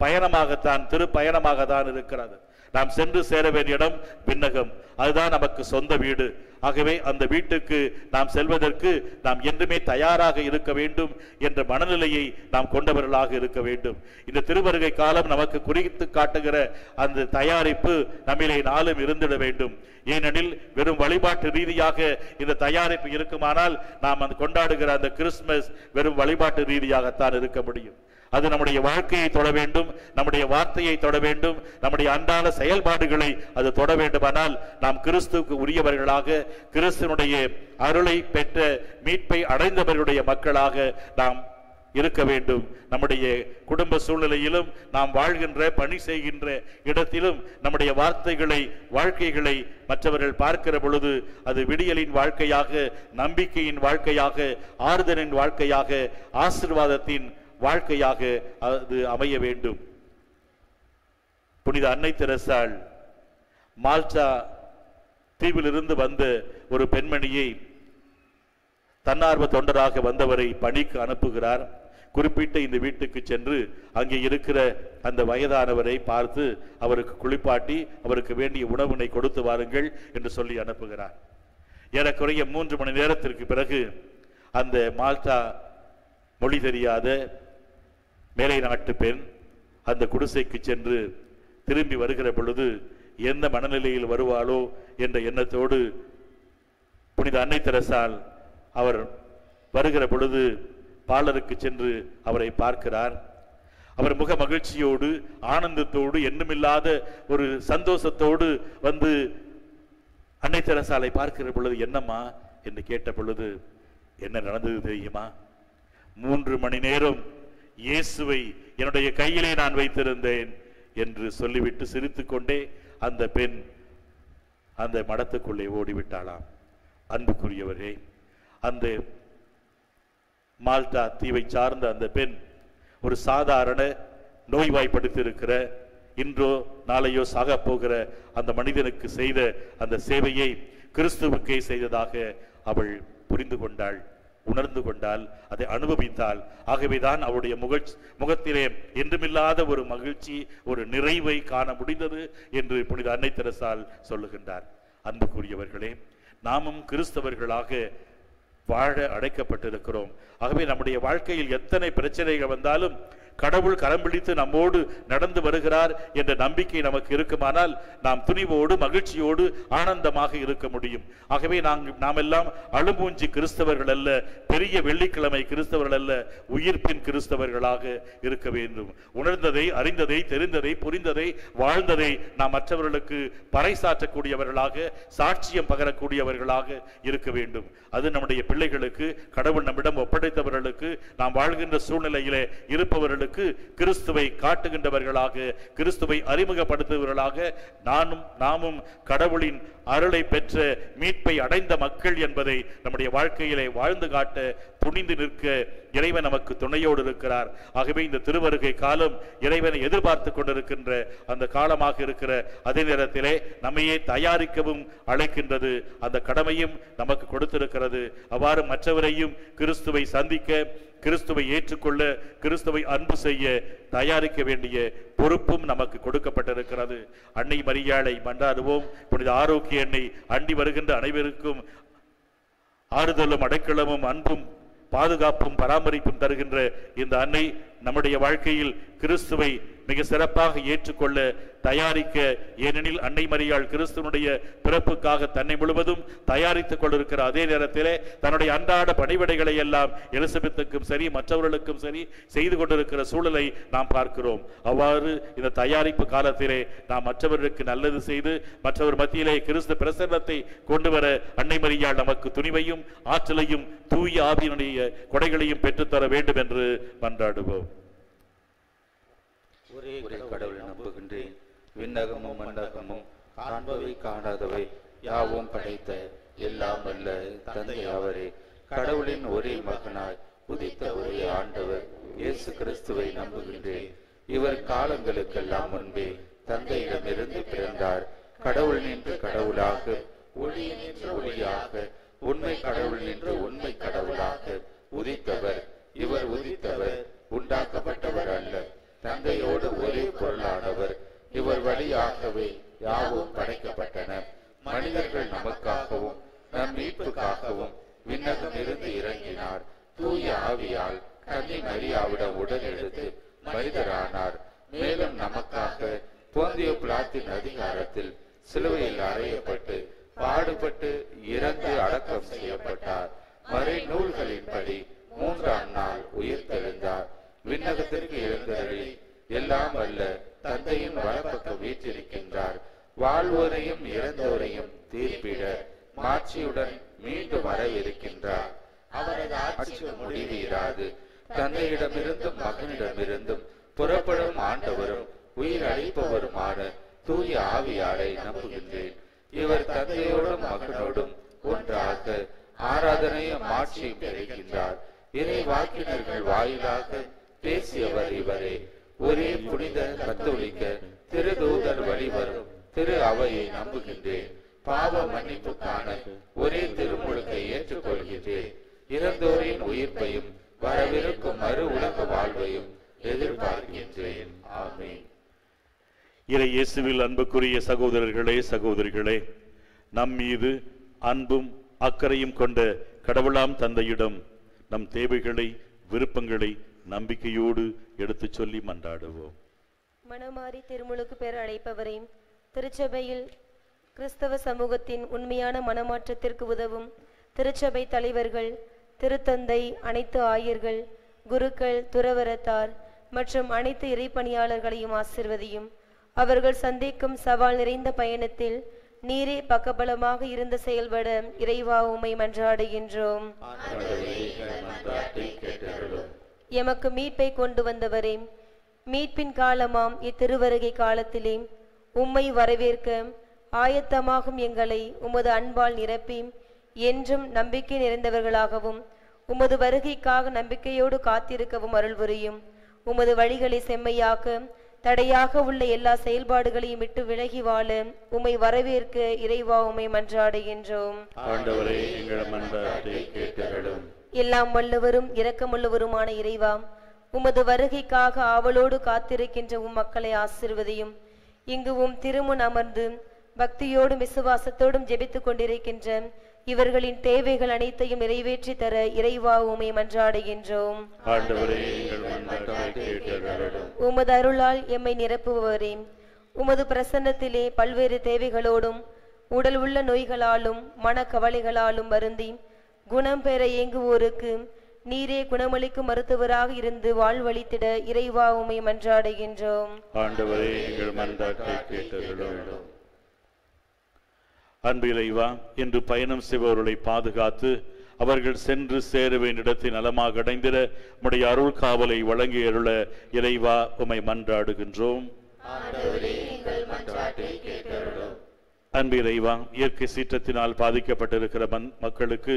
பயணமாகத்தான் திருப்பயணமாகத்தான் இருக்கிறது. நாம் சென்று சேர வேண்டிய இடம் விண்ணகம். அதுதான் நமக்கு சொந்த வீடு. ஆகவே அந்த வீட்டுக்கு நாம் செல்வதற்கு நாம் என்றுமே தயாராக இருக்க வேண்டும் என்ற மனநிலையை நாம் கொண்டவர்களாக இருக்க வேண்டும். இந்த திருவருகை காலம் நமக்கு குறித்து காட்டுகிற அந்த தயாரிப்பு நம்மிலே நாளும் இருந்திட வேண்டும். ஏனெனில் வெறும் வழிபாட்டு ரீதியாக இந்த தயாரிப்பு இருக்குமானால் நாம் அந்த கொண்டாடுகிற அந்த கிறிஸ்துமஸ் வெறும் வழிபாட்டு ரீதியாகத்தான் இருக்க முடியும். அது நம்முடைய வாழ்க்கையை தொட வேண்டும் நம்முடைய வார்த்தையை தொட வேண்டும் நம்முடைய அன்றாட செயல்பாடுகளை அது தொட வேண்டுமானால் நாம் கிறிஸ்துவுக்கு உரியவர்களாக கிறிஸ்துவனுடைய அருளை பெற்ற மீட்பை அடைந்தவர்களுடைய மக்களாக நாம் இருக்க வேண்டும். நம்முடைய குடும்ப சூழ்நிலையிலும் நாம் வாழ்கின்ற பணி செய்கின்ற இடத்திலும் நம்முடைய வார்த்தைகளை வாழ்க்கைகளை மற்றவர்கள் பார்க்கிற பொழுது அது விடியலின் வாழ்க்கையாக நம்பிக்கையின் வாழ்க்கையாக ஆறுதலின் வாழ்க்கையாக ஆசிர்வாதத்தின் வாழ்க்கையாக அது அமைய வேண்டும். புனித அன்னை தெரசால் மால்டா தீவிலிருந்து வந்த ஒரு பெண்மணியை தன்னார்வ தொண்டராக வந்தவரை பணிக்கு அனுப்புகிறார். குறிப்பிட்ட இந்த வீட்டுக்கு சென்று அங்கே இருக்கிற அந்த வயதானவரை பார்த்து அவருக்கு குளிப்பாட்டி அவருக்கு வேண்டிய உணவினை கொடுத்து வாருங்கள் என்று சொல்லி அனுப்புகிறார். ஏறக்குறைய மூன்று மணி நேரத்திற்கு பிறகு அந்த மால்டா மொழி தெரியாத மேலை நாட்டு பெண் அந்த குடிசைக்கு சென்று திரும்பி வருகிற பொழுது எந்த மனநிலையில் வருவாளோ என்ற எண்ணத்தோடு புனித அன்னை தெரசால் அவர் வருகிற பொழுது பாலருக்கு சென்று அவரை பார்க்கிறார். அவர் முக மகிழ்ச்சியோடு ஆனந்தத்தோடு எண்ணுமில்லாத ஒரு சந்தோஷத்தோடு வந்து அன்னை தெரசாலை பார்க்கிற பொழுது என்னம்மா? என்று கேட்ட பொழுது என்ன நடந்தது தெரியுமா? மூன்று மணி நேரம் இயேசுவை என்னுடைய கையிலே நான் வைத்திருந்தேன் என்று சொல்லிவிட்டு சிரித்துக்கொண்டே அந்த பெண் அந்த மடத்துக்குள்ளே ஓடிவிட்டாளாம். அன்புக்குரியவரே அந்த மால்டா தீவை சார்ந்த அந்த பெண் ஒரு சாதாரண நோய்வாய்ப்படுத்தியிருக்கிற இன்றோ நாளையோ சாகப் போகிற அந்த மனிதனுக்கு செய்த அந்த சேவையை கிறிஸ்துவுக்கே செய்ததாக அவள் புரிந்து கொண்டாள். உணர்ந்து கொண்டால் அதை அனுபவித்தால் ஆகவேதான் அவருடைய முகச் முகத்திலே என்றுமில்லாத ஒரு மகிழ்ச்சி ஒரு நிறைவை காண முடிந்தது என்று புனித அன்னை தெரசால் சொல்லுகின்றார். அன்புக்குரியவர்களே நாமும் கிறிஸ்தவர்களாக வாழ அடைக்கப்பட்டிருக்கிறோம் ஆகவே நம்முடைய வாழ்க்கையில் எத்தனை பிரச்சனைகள் வந்தாலும் கடவுள் கரம் பிடித்து நம்மோடு நடந்து வருகிறார் என்ற நம்பிக்கை நமக்கு இருக்குமானால் நாம் துணிவோடு மகிழ்ச்சியோடு ஆனந்தமாக இருக்க முடியும். ஆகவே நாங்கள் நாம் எல்லாம் அழுமூஞ்சி கிறிஸ்தவர்கள் அல்ல பெரிய வெள்ளிக்கிழமை கிறிஸ்தவர்கள் அல்ல உயிர்ப்பின் கிறிஸ்தவர்களாக இருக்க வேண்டும். உணர்ந்ததை அறிந்ததை தெரிந்ததை புரிந்ததை வாழ்ந்ததை நாம் மற்றவர்களுக்கு பறைசாற்றக்கூடியவர்களாக சாட்சியம் பகரக்கூடியவர்களாக இருக்க வேண்டும். அது நம்முடைய பிள்ளைகளுக்கு கடவுள் நம்மிடம் ஒப்படைத்தவர்களுக்கு நாம் வாழ்கின்ற சூழ்நிலையிலே இருப்பவர்களுக்கு கிறிஸ்துவை காட்டுகின்றவர்களாக கிறிஸ்துவை அறிமுகப்படுத்துபவர்களாக நானும் நாமும் கடவுளின் அருளை பெற்ற மீட்பை அடைந்த மக்கள் என்பதை நம்முடைய வாழ்க்கையிலே வாழ்ந்து காட்ட துணிந்து நிற்க இறைவன் நமக்கு துணையோடு இருக்கிறார். ஆகவே இந்த திருவருகை காலம் இறைவனை எதிர்பார்த்து கொண்டிருக்கின்ற அந்த காலமாக இருக்கிற அதே நேரத்திலே நம்மையே தயாரிக்கவும் அழைக்கின்றது. அந்த கடமையும் நமக்கு கொடுத்திருக்கிறது. அவ்வாறு மற்றவரையும் கிறிஸ்துவை சந்திக்க கிறிஸ்துவை ஏற்றுக்கொள்ள கிறிஸ்துவை அன்பு செய்ய தயாரிக்க வேண்டிய பொறுப்பும் நமக்கு கொடுக்கப்பட்டிருக்கிறது. அன்னை மரியாளை மன்றாடுவோம். புனித ஆரோக்கிய எண்ணெய் அண்டி வருகின்ற அனைவருக்கும் ஆறுதலும் அடைக்கலமும் அன்பும் பாதுகாப்பும் பராமரிப்பும் தருகின்ற இந்த அன்னை நம்முடைய வாழ்க்கையில் கிறிஸ்துவை மிக சிறப்பாக ஏற்றுக்கொள்ள தயாரிக்க ஏனெனில் அன்னை மரியாள் கிறிஸ்துவனுடைய பிறப்புக்காக தன்னை முழுவதும் தயாரித்துக் கொண்டிருக்கிற அதே நேரத்திலே தன்னுடைய அன்றாட பணிவிடைகளை எல்லாம் எலிசபெத்துக்கும் சரி மற்றவர்களுக்கும் சரி செய்து கொண்டிருக்கிற சூழலை நாம் பார்க்கிறோம். அவ்வாறு இந்த தயாரிப்பு காலத்திலே நாம் மற்றவர்களுக்கு நல்லது செய்து மற்றவர் மத்தியிலே கிறிஸ்து பிரசன்னத்தை கொண்டு வர அன்னை மரியாள் நமக்கு துணிவையும் ஆற்றலையும் தூய ஆவியினுடைய கொடைகளையும் பெற்றுத்தர வேண்டும் என்று மன்றாடுவோம். ஒரே கடவுளை நம்புகின்றேன். விண்ணகமும் மண்டகமும் காண்பவை காணாதவை. யாவும் படைத்த எல்லாம் அல்ல தந்தை அவரே. கடவுளின் ஒரே மகனாய் உதித்த ஒரே ஆண்டவர். இயேசு கிறிஸ்துவை நம்புகின்றேன். இவர் காலங்களுக்கெல்லாம் முன்பே தந்தையிடமிருந்து பிறந்தார். கடவுள் நின்று கடவுளாக ஒளி நின்று ஒளியாக உண்மை கடவுள் நின்று உண்மை கடவுளாக உதித்தவர் இவர் உதித்தவர் உண்டாக்கப்பட்டவர் அல்ல தந்தையோடு ஒரே பொருளானவர் இவர் வழியாகவே யாவும் படைக்கப்பட்டன மனிதர்கள் நமக்காகவும் நம் மீட்புக்காகவும் விண்ணகம் இருந்து இறங்கினார் தூய ஆவியால் கன்னி மரியாவிடம் உடல் எடுத்து மனிதரானார் மேலும் நமக்காக போந்திய பிளாத்தின் அதிகாரத்தில் சிலுவையில் அறையப்பட்டு பாடுபட்டு இறந்து அடக்கம் செய்யப்பட்டார் மறை நூல்களின்படி மூன்றாம் நாள் உயிர்த்தெழுந்தார் விண்ணகத்திற்கு எழுந்தருளி எல்லாம் அல்ல தந்தையின் வலப்பக்கம் வீற்றிருக்கின்றார் வாழ்வோரையும் இறந்தோரையும் தீர்ப்பிட மாட்சியுடன் மீண்டும் வர இருக்கின்றார் அவரது ஆட்சி முடிவு இராது தந்தையிடமிருந்தும் மகனிடமிருந்தும் புறப்படும் ஆண்டவரும் உயிர் அளிப்பவருமான தூய ஆவியாரை நம்புகின்றேன் இவர் தந்தையோடும் மகனோடும் ஒன்றாக ஆராதனையும் ஆட்சியும் பெறுகின்றார் இறை வாக்கினர்கள் வாயிலாக பேசியவர் இவரே ஒரே புனித கத்தோலிக்க திருதூதர் வழிவரும் திரு அவையை நம்புகின்றேன் பாவ மன்னிப்புக்கான ஒரே திருமுழுக்கை ஏற்றுக்கொள்கின்றேன் இறந்தோரின் உயிர்ப்பையும் வரவிருக்கும் மறு உலக வாழ்வையும் எதிர்பார்க்கின்றேன் ஆமென் இறை இயேசுவில் அன்புக்குரிய சகோதரர்களே சகோதரிகளே நம் மீது அன்பும் அக்கறையும் கொண்ட கடவுளாம் தந்தையிடம் நம் தேவைகளை விருப்பங்களை நம்பிக்கையோடு எடுத்து சொல்லி மன்றாடுவோம். மனமாறி திருமுழுக்கு பெற அழைப்பவரையும் திருச்சபையில் கிறிஸ்தவ சமூகத்தின் உண்மையான மனமாற்றத்திற்கு உதவும் திருச்சபை தலைவர்கள் திருத்தந்தை அனைத்து ஆயர்கள் குருக்கள் துறவரத்தார் மற்றும் அனைத்து இறைப்பணியாளர்களையும் ஆசிர்வதியும். அவர்கள் சந்திக்கும் சவால் நிறைந்த பயணத்தில் நீரே பக்கபலமாக இருந்த செயல்பட இறைவா உம்மை மன்றாடுகின்றோம். எமக்கு மீட்பை கொண்டு வந்தவரே மீட்பின் காலமாம் இத்திருவருகை காலத்திலே உம்மை வரவேற்க ஆயத்தமாகும் எங்களை உமது அன்பால் நிரப்பி என்றும் நம்பிக்கை நிறைந்தவர்களாகவும் உமது வருகைக்காக நம்பிக்கையோடு காத்திருக்கவும் அருள் புரியும் உமது வழிகளை செம்மையாக்க தடையாக உள்ள எல்லா செயல்பாடுகளையும் விட்டு விலகி வாழ. உம்மை வரவேற்க இறைவா உம்மை மன்றாடுகின்றோம். எல்லாம் வல்லவரும் இரக்கமுள்ளவருமான இறைவா உமது வருகைக்காக ஆவலோடு காத்திருக்கின்ற உம் மக்களை ஆசிர்வதியும். இங்கு உம் திருமுன் அமர்ந்து பக்தியோடும் விசுவாசத்தோடும் ஜெபித்துக் கொண்டிருக்கின்ற இவர்களின் தேவைகள் அனைத்தையும் நிறைவேற்றி தர இறைவா உமை மன்றாடுகின்றோம். உமது அருளால் எம்மை நிரப்புபவரே உமது பிரசன்னத்திலே பல்வேறு தேவைகளோடும் உடல் உள்ள நோய்களாலும் மனக்கவலைகளாலும் வருந்தி குணம் பெற இயங்குவோருக்கு நீரே குணமளிக்கும் மருத்துவராக இருந்து வாழ்வளித்திட இறைவா உமை மன்றாடுகின்றோம். ஆண்டவரே எங்கள் மன்றாட்டை கேட்டருளும். அன்பு இறைவா இன்று பயணம் செய்பவர்களை பாதுகாத்து அவர்கள் சென்று சேர வேண்டிய இடத்தை நலமாக அடைந்திட உம்முடைய அருள் காவலை வழங்கி அருள இறைவா உமை மன்றாடுகின்றோம். அன்பு இறைவா இயற்கை சீற்றத்தினால் பாதிக்கப்பட்டிருக்கிற மன் மக்களுக்கு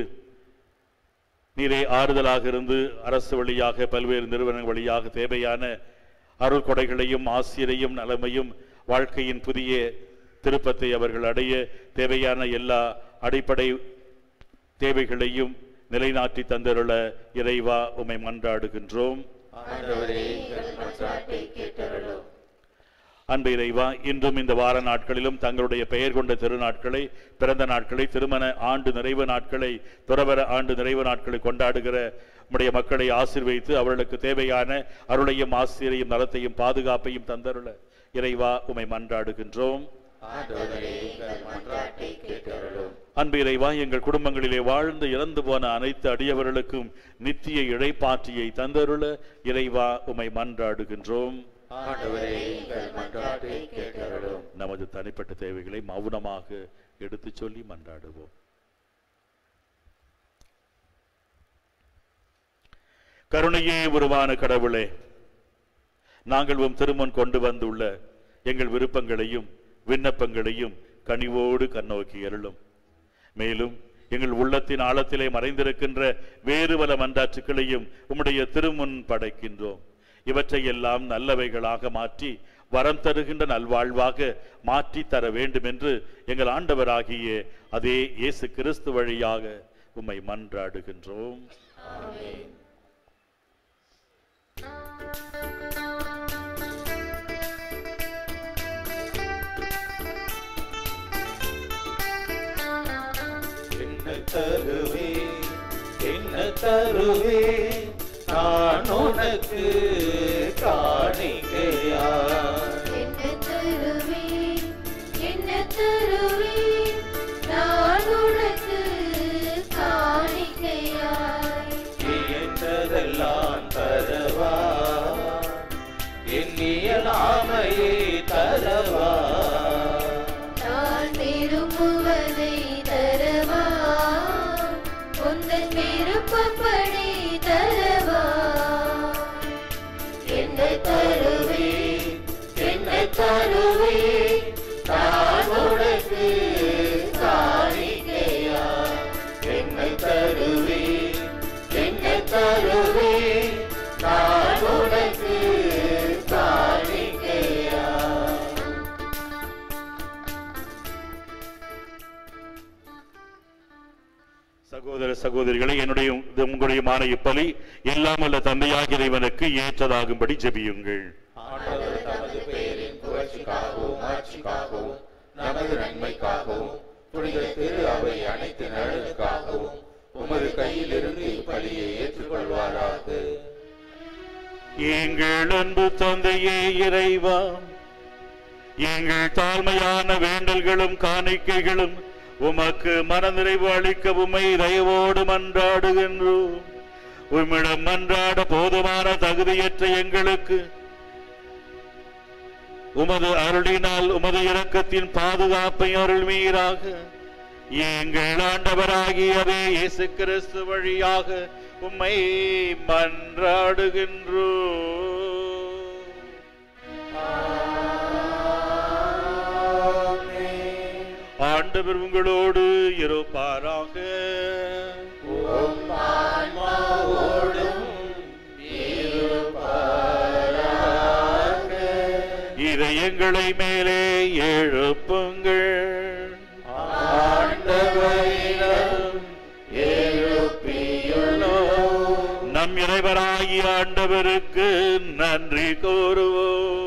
நீரே ஆறுதலாக இருந்து அரசு வழியாக பல்வேறு நிறுவனங்கள் வழியாக தேவையான அருள் கொடைகளையும் ஆசிரியரையும் நலமையும் வாழ்க்கையின் புதிய திருப்பத்தை அவர்கள் அடைய தேவையான எல்லா அடிப்படை தேவைகளையும் நிலைநாட்டி தந்தருள இறைவா உமை மன்றாடுகின்றோம். அன்பு இறைவா இன்றும் இந்த வார நாட்களிலும் தங்களுடைய பெயர் கொண்ட திருநாட்களை பிறந்த நாட்களை திருமண ஆண்டு நிறைவு நாட்களை துறவர ஆண்டு நிறைவு நாட்களை கொண்டாடுகிற நம்முடைய மக்களை ஆசீர்வதித்து அவர்களுக்கு தேவையான அருளையும் ஆசிரியையும் நலத்தையும் பாதுகாப்பையும் தந்தருள இறைவா உமை மன்றாடுகின்றோம். அன்பு இறைவா எங்கள் குடும்பங்களிலே வாழ்ந்து இறந்து போன அனைத்து அடியவர்களுக்கும் நித்திய இழைப்பாற்றியை தந்தருள இறைவா உமை மன்றாடுகின்றோம். நமது தனிப்பட்ட தேவைகளை மௌனமாக எடுத்துச் சொல்லி மன்றாடுவோம். கருணையே உருவான கடவுளே நாங்கள் உம் திருமன் கொண்டு வந்துள்ள எங்கள் விருப்பங்களையும் விண்ணப்பங்களையும் கனிவோடு கண்ணோக்கி அருளும். மேலும் எங்கள் உள்ளத்தின் ஆழத்திலே மறைந்திருக்கின்ற வேறு பல மன்றாற்றுக்களையும் உம்முடைய திருமுன் படைக்கின்றோம். இவற்றையெல்லாம் நல்லவைகளாக மாற்றி வரம் தருகின்ற நல்வாழ்வாக மாற்றி தர வேண்டும் என்று எங்கள் ஆண்டவராகிய அதே இயேசு கிறிஸ்து வழியாக உம்மை மன்றாடுகின்றோம். என்ன தருவே? என்ன தருவே? நான் உனக்கு காணிக்கையா? என்ன தருவேன் என்ன தருவேன் நான் உனக்கு காணிக்கையாய் நீ என்றதெல்லாம் தரவா தரவா? சகோதரிகளை என்னுடைய இது உங்களுடைய மான இப்பலி எல்லாம் அல்ல தந்தையாகிய இறைவனுக்கு ஏற்றதாகும்படி ஜெபியுங்கள். ஆண்டவர் தமது பெயரின் புகழ்ச்சிக்காகவும் ஆட்சிக்காகவும் நமது நன்மைக்காகவும் புனித திரு அவை அனைத்து நலனுக்காகவும் உமது கையிலிருந்து இப்பலியை ஏற்றுக்கொள்வாராக. எங்கள் அன்பு தந்தையே இறைவா எங்கள் தாழ்மையான வேண்டல்களும் காணிக்கைகளும் உமக்கு மனநிறைவு அளிக்க உம்மை தயவோடு மன்றாடுகின்றோம். உம்மிடம் மன்றாட போதுமான தகுதியற்ற எங்களுக்கு உமது அருளினால் உமது இரக்கத்தின் பாதுகாப்பை அருள்மீராக எங்கள் ஆண்டவராகியவே இயேசு கிறிஸ்து வழியாக உம்மை மன்றாடுகின்றோ ஆண்டவர் உங்களோடு இருப்பாராக. இதை எங்களை மேலே எழுப்புங்கள். நம் இறைவராகிய ஆண்டவருக்கு நன்றி கூறுவோம்.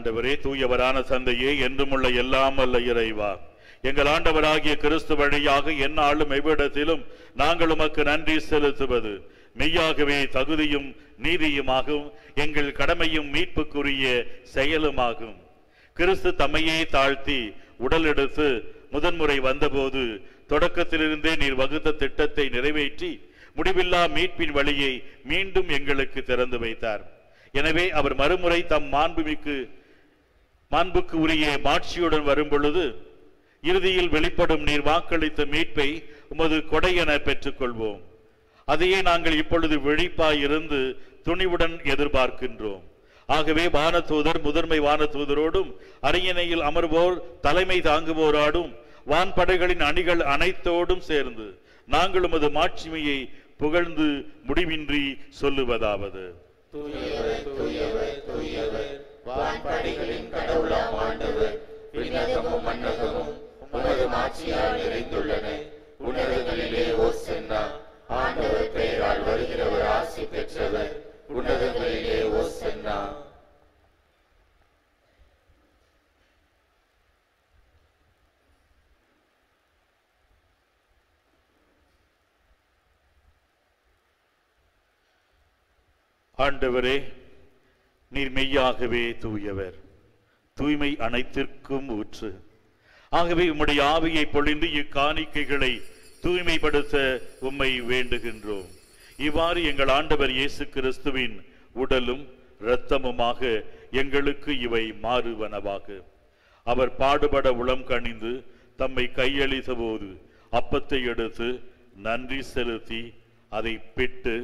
ஆண்டவரே தூயவரான தந்தையே என்றுமுள்ள எல்லாம் அல்ல இறைவா. எங்கள் ஆண்டவராகிய கிறிஸ்து வழியாக என்னாலும் எவ்விடத்திலும் நாங்கள் உமக்கு நன்றி செலுத்துவது. மெய்யாகவே தகுதியும் நீதியுமாகும். எங்கள் கடமையும் மீட்புக்குரிய செயலுமாகும். கிறிஸ்து தம்மையே தாழ்த்தி உடல் எடுத்து முதன்முறை வந்தபோது தொடக்கத்திலிருந்தே நீர் வகுத்த திட்டத்தை நிறைவேற்றி முடிவில்லா மீட்பின் வழியை மீண்டும் எங்களுக்கு திறந்து வைத்தார். எனவே அவர் மறுமுறை தம் மாண்புமிக்கு மாண்புக்கு உரிய மாட்சியுடன் வரும் பொழுது இறுதியில் வெளிப்படும் நீர் வாக்களித்த மீட்பை உமது கொடை என பெற்றுக்கொள்வோம். அதையே நாங்கள் இப்பொழுது விழிப்பாய் இருந்து துணிவுடன் எதிர்பார்க்கின்றோம். ஆகவே வானதூதர் முதன்மை வானதூதரோடும் அரியணையில் அமர்வோர் தலைமை தாங்குவோராடும் வான்படைகளின் அணிகள் அனைத்தோடும் சேர்ந்து நாங்கள் உமது மாட்சிமையை புகழ்ந்து முடிவின்றி சொல்லுவதாவது. தூயவர் தூயவர் தூயவர். வான்படைகளின் கடவுளாம் ஆண்டவர். விண்ணகமும் மன்னகமும் உமது மாட்சியால் நிறைந்துள்ளன. உன்னதங்களிலே ஓசென்னா ஆண்டவர் பெயரால் வருகிறவர் ஆசி பெற்றவர். உன்னதங்களிலே ஓசென்னா. ஆண்டவரே நீர் மெய்யாகவே தூயவர். தூய்மை அனைத்திற்கும் ஊற்று. ஆகவே உம்முடைய ஆவியை பொழிந்து இக்காணிக்கைகளை தூய்மைப்படுத்த உம்மை வேண்டுகின்றோம். இவ்வாறு எங்கள் ஆண்டவர் இயேசு கிறிஸ்துவின் உடலும் இரத்தமுமாக எங்களுக்கு இவை மாறுவனவாக. அவர் பாடுபட உளம் கணிந்து தம்மை கையளித்த போது அப்பத்தை எடுத்து நன்றி செலுத்தி அதை பிட்டு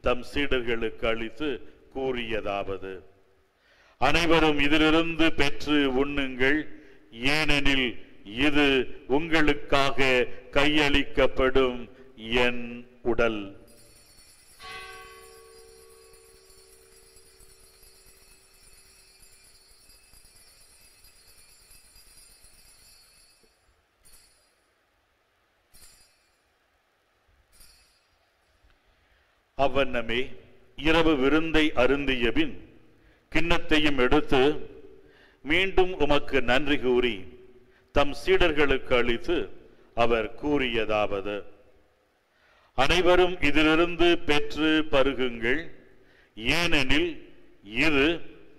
தம் சீடர்களுக்கு அளித்து கூறியதாவது. அனைவரும் இதிலிருந்து பெற்று உண்ணுங்கள். ஏனெனில் இது உங்களுக்காக கையளிக்கப்படும் என் உடல். அவ்வண்ணமே இரவு விருந்தை அருந்தியபின் கிண்ணத்தையும் எடுத்து மீண்டும் உமக்கு நன்றி கூறி தம் சீடர்களுக்கு அளித்து அவர் கூறியதாவது. அனைவரும் இதிலிருந்து பெற்று பருகுங்கள். ஏனெனில் இது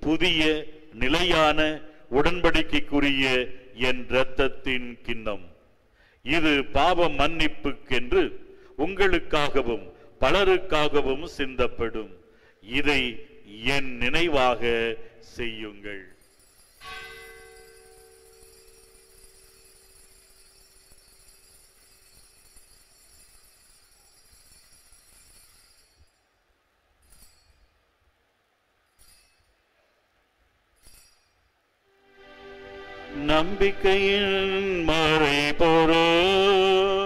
புதிய நிலையான உடன்படிக்கைக்குரிய என் இரத்தத்தின் கிண்ணம். இது பாவ மன்னிப்புக்கென்று உங்களுக்காகவும் பலருக்காகவும் சிந்தப்படும். இதை என் நினைவாக செய்யுங்கள். நம்பிக்கையின் மறைபொருள்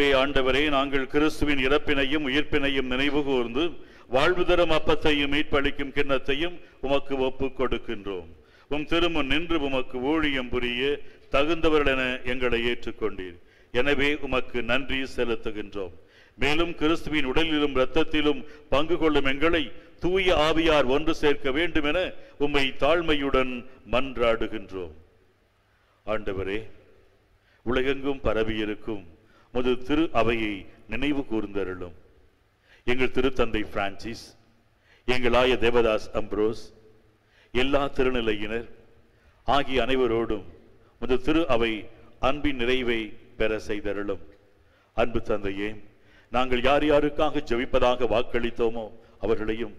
ஆகவே ஆண்டவரே நாங்கள் கிறிஸ்துவின் இறப்பினையும் உயிர்ப்பினையும் நினைவு கூர்ந்து வாழ்வு தரும் அப்பத்தையும் மீட்பளிக்கும் கிண்ணத்தையும் உமக்கு ஒப்பு கொடுக்கின்றோம். உம் திருமுன் நின்று உமக்கு ஊழியம் புரிய தகுந்தவர்கள் என எங்களை ஏற்றுக்கொண்டீர். எனவே உமக்கு நன்றி செலுத்துகின்றோம். மேலும் கிறிஸ்துவின் உடலிலும் இரத்தத்திலும் பங்கு கொள்ளும் எங்களை தூய ஆவியார் ஒன்று சேர்க்க வேண்டும் என உம்மை தாழ்மையுடன் மன்றாடுகின்றோம். ஆண்டவரே உலகெங்கும் பரவியிருக்கும் முது திரு அவையை நினைவு கூர்ந்தருளும். எங்கள் திருத்தந்தை பிரான்சிஸ் எங்களாய தேவதாஸ் அம்ப்ரோஸ் எல்லா திருநிலையினர் ஆகிய அனைவரோடும் முது திரு அவை அன்பின் நிறைவை பெற செய்தருளும். அன்பு தந்தையே நாங்கள் யார் யாருக்காக ஜெபிப்பதாக வாக்களித்தோமோ அவர்களையும்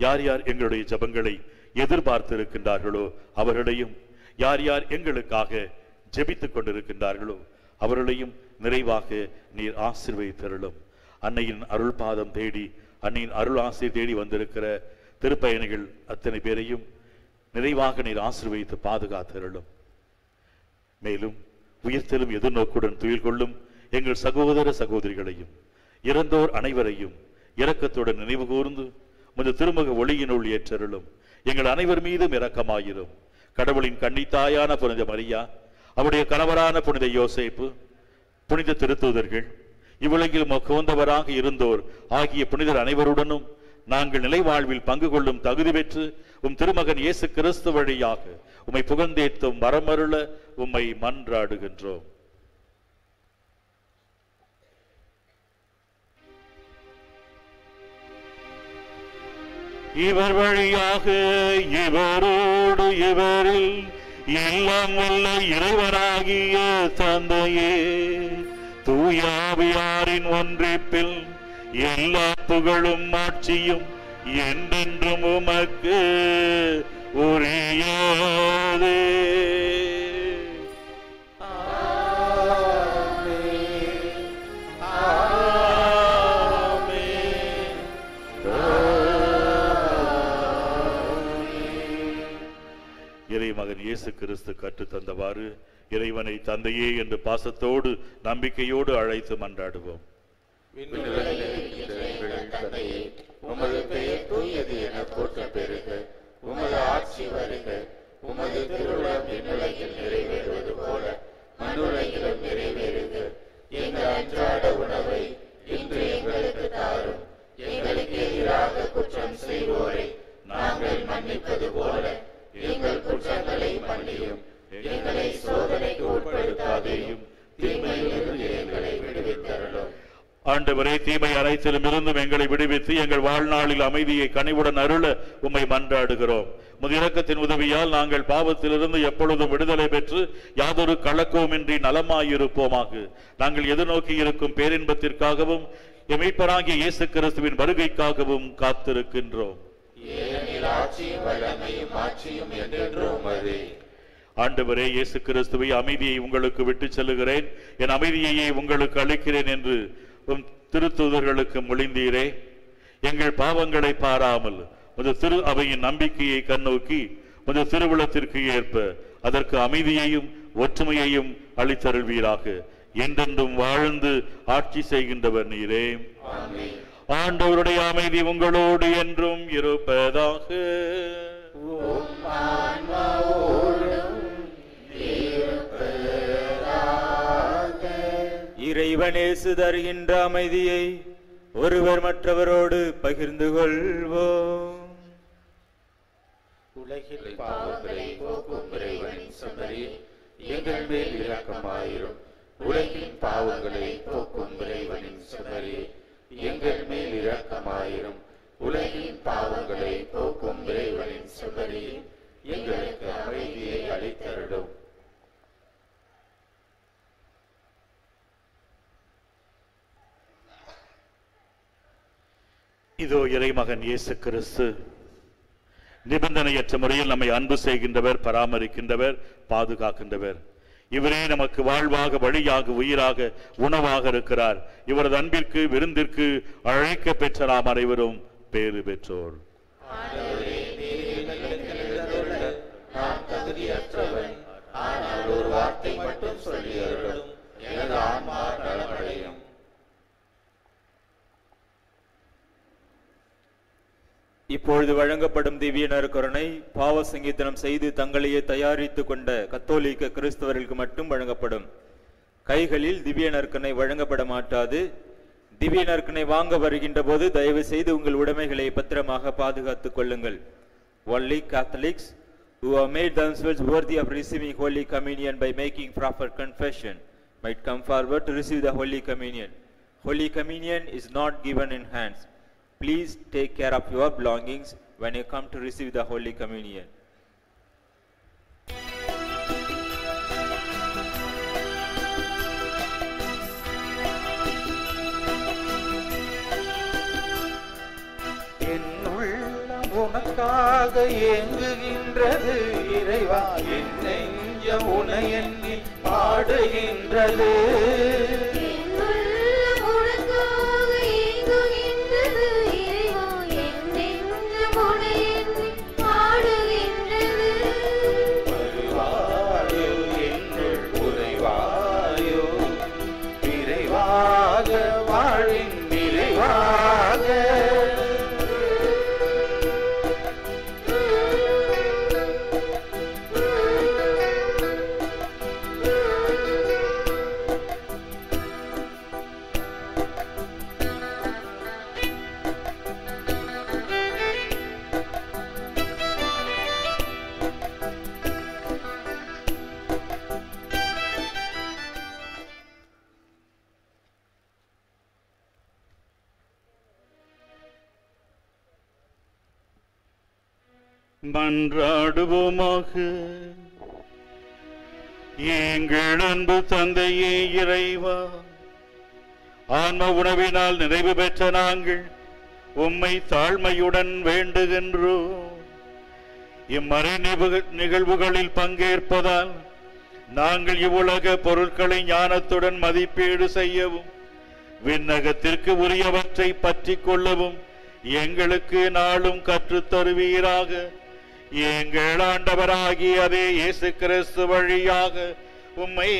யார் யார் எங்களுடைய ஜெபங்களை எதிர்பார்த்திருக்கின்றார்களோ அவர்களையும் யார் யார் எங்களுக்காக ஜெபித்துக் கொண்டிருக்கின்றார்களோ அவர்களையும் நிறைவாக நீர் ஆசிர்வதித்தருளும் அன்னையின் அருள் பாதம் தேடி அன்னையின் அருள் ஆசீர் தேடி வந்திருக்கிற திருப்பயணிகள் அத்தனை பேரையும் நிறைவாக நீர் ஆசிர்வதித்து பாதுகாத்தருளும். மேலும் உயிர்த்தெலும் எதிர்நோக்குடன் துயில் கொள்ளும் எங்கள் சகோதர சகோதரிகளையும் இறந்தோர் அனைவரையும் இரக்கத்துடன் நினைவு கூர்ந்து முது திருமுக ஒளியினுள் ஏற்றருளும். எங்கள் அனைவர் மீதும் இரக்கமாயிரும். கடவுளின் கண்ணித்தாயான புனித மரியா அவருடைய கணவரான புனித யோசேப்பு புனித திருத்தூதர்கள் இவ்வுலகில் மக்குவந்தவராக இருந்தோர் ஆகிய புனிதர் அனைவருடனும் நாங்கள் நிலை வாழ்வில் பங்கு கொள்ளும் தகுதி பெற்று உம் திருமகன் இயேசு கிறிஸ்து வழியாக உம்மை புகழ்ந்தேத்தும் வரமருள உம்மை மன்றாடுகின்றோம். இவர் வழியாக இவரோடு இவரில் எல்லாம் வல்ல இறைவராகிய தந்தையே தூயாவியாரின் ஒன்றிப்பில் எல்லா புகழும் ஆட்சியும் என்றென்றும் உமக்கு உரியதே. இயேசு கிறிஸ்து கற்றுத் தந்தவாறு இறைவனை தந்தையே என்று பாசத்தோடு நம்பிக்கையோடு அழைத்து மன்றாடுவோம். உமது பெயர் தூயது என போற்ற பெறுக உமது ஆட்சி வருக. உமது திருவிழம் விண்ணுலகில் நிறைவேறுவது போல மண்ணுலகிலும் நிறைவேறுக. எங்கள் அன்றாட உணவை இன்று எங்களுக்கு தாரும். எங்களுக்கு எதிராக குற்றம் செய்வோரை நாங்கள் மன்னிப்பது போல எங்கள் குற்றங்களை மன்னியும். எங்களை சோதனைக்கு உட்படுத்தாதேயும். தீமையிலிருந்து எங்களை விடுவித்தருளும். ஆண்டவரே தீமை அனைத்திலும் இருந்தும் எங்களை விடுவித்து எங்கள் வாழ்நாளில் அமைதியை கனிவுடன் அருள உம்மை மன்றாடுகிறோம். முதிரக்கத்தின் உதவியால் நாங்கள் பாவத்திலிருந்து எப்பொழுதும் விடுதலை பெற்று யாதொரு கலக்கவுமின்றி நலமாயிருப்போமாக. நாங்கள் எதிர்நோக்கி இருக்கும் பேரின்பத்திற்காகவும் எமைப்பராகிய இயேசு கிறிஸ்துவின் வருகைக்காகவும் காத்திருக்கின்றோம். ஏனெனில் ஆட்சியும் வல்லமையும் ஆட்சியும் என்றென்றும் உமதே ஆண்டவரே இயேசு கிறிஸ்துவை அமைதியை உங்களுக்கு விட்டுச் செல்லுகிறேன். என் அமைதியையே உங்களுக்கு அளிக்கிறேன் என்று உம் திருத்தூதர்களுக்கு மொழிந்தீரே. எங்கள் பாவங்களை பாராமல் உமது திரு அவையின் நம்பிக்கையை கண்ணோக்கி உமது திருவுளத்திற்கு ஏற்ப அதற்கு அமைதியையும் ஒற்றுமையையும் அளித்தருள்வீராக. என்றென்றும் வாழ்ந்து ஆட்சி செய்கின்றவர் நீரே. ஆண்டவருடைய அமைதி உங்களோடு என்றும் இருப்பதாக. இறைவனேசு தருகின்ற அமைதியை ஒருவர் மற்றவரோடு பகிர்ந்து கொள்வோம். உலகில் பாவங்களை போக்கும் இறைவனின் எங்கள் மேல் இரக்கமாயிரும். உலகின் பாவங்களை போக்கும் இறைவனின் செம்மறி எங்கள் மேல் இரக்கமாயிரும். உலகின் பாவங்களை போக்கும் இறைவனின் செம்மறி எங்களுக்கு அமைதியை அளித்தருடும் இதோ இறைமகன் இயேசு கிறிஸ்து. நிபந்தனையற்ற முறையில் நம்மை அன்பு செய்கின்றவர் பராமரிக்கின்றவர் பாதுகாக்கின்றவர். இவரே நமக்கு வாழ்வாக வழியாக உயிராக உணவாக இருக்கிறார். இவரது அன்பிற்கு விருந்திற்கு அழைக்க பெற்ற நாம் அனைவரும் பேறு பெற்றோர். ஆனால் ஒரு வார்த்தை மட்டும் சொல்லி அருளும் எனது ஆன்மா இப்பொழுது வழங்கப்படும் திவ்ய நறுக்கருணை பாவ சங்கீதனம் செய்து தங்களையே தயாரித்து கொண்ட கத்தோலிக்க கிறிஸ்தவர்களுக்கு மட்டும் வழங்கப்படும் கைகளில் திவ்ய நற்கனை வழங்கப்பட மாட்டாது திவ்ய நற்கனை வாங்க வருகின்ற போது தயவு செய்து உங்கள் உடைமைகளை பத்திரமாக பாதுகாத்துக் கொள்ளுங்கள் only Catholics who have made themselves worthy of receiving holy Communion by making proper confession might come forward to receive the Holy Communion. Holy Communion is not given in hands, Please take care of your belongings when you come to receive the Holy Communion. உனக்காக ஏங்குகின்றது இறைவா என் நெஞ்சம் உனையெண்ணி பாடுகின்றது மன்றாடுவோமாக எங்கள் அன்பு தந்தையே இறைவா ஆன்ம உணவினால் நிறைவு பெற்ற நாங்கள் உம்மை தாழ்மையுடன் வேண்டுகின்றோம். இம்மறை நிகழ்வுகளில் பங்கேற்பதால் நாங்கள் இவ்வுலக பொருட்களை ஞானத்துடன் மதிப்பீடு செய்யவும் விண்ணகத்திற்கு உரியவற்றை பற்றி கொள்ளவும் எங்களுக்கு நாளும் கற்றுத் தருவீராக எங்கள் ஆண்டவராகியதே இயேசு கிறிஸ்து வழியாக உம்மை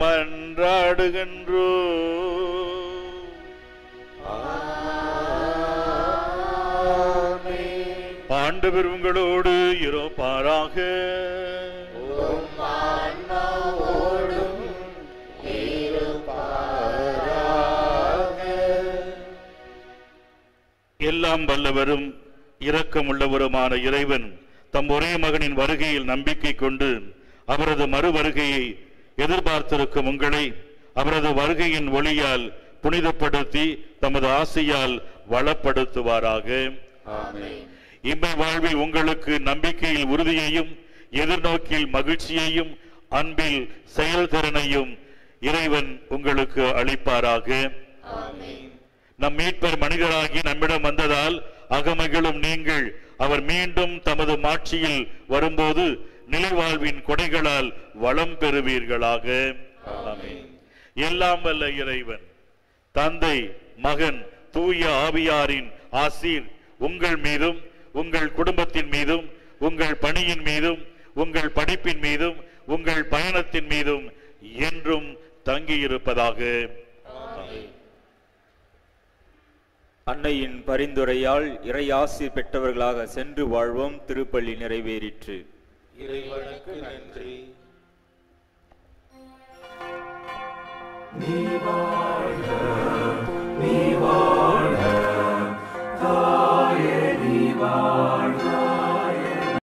மன்றாடுகின்றோ. பாண்டவர் உங்களோடு இருப்பாராக. எல்லாம் வல்லவரும் இரக்கமுள்ளவருமான இறைவன். தம் ஒரே மகனின் வருகையில் நம்பிக்கை கொண்டு அவரது மறு வருகையை எதிர்பார்த்திருக்கும் உங்களை அவரது வருகையின் ஒளியால் புனிதப்படுத்தி தமது ஆசையால் வளப்படுத்துவாராக. இம்மை வாழ்வில் உங்களுக்கு நம்பிக்கையில் உறுதியையும் எதிர்நோக்கில் மகிழ்ச்சியையும் அன்பில் செயல்திறனையும் இறைவன் உங்களுக்கு அளிப்பாராக. நம் மீட்பர் மனிதராகி நம்மிடம் வந்ததால் அகமகிழும் நீங்கள் அவர் மீண்டும் தமது மாட்சியில் வரும்போது நிலைவாழ்வின் கொடைகளால் வளம் பெறுவீர்களாக. எல்லாம் வல்ல இறைவன் தந்தை மகன் தூய ஆவியாரின் ஆசீர் உங்கள் மீதும் உங்கள் குடும்பத்தின் மீதும் உங்கள் பணியின் மீதும் உங்கள் படிப்பின் மீதும் உங்கள் பயணத்தின் மீதும் என்றும் தங்கியிருப்பதாக. அன்னையின் பரிந்துரையால் இறையாசி பெற்றவர்களாக சென்று வாழ்வோம் திருப்பள்ளி நிறைவேறிற்று. இறைவனுக்கு நன்றி. நீ வாழ்க நீ வாழ்க தாயே நீ வாழ்க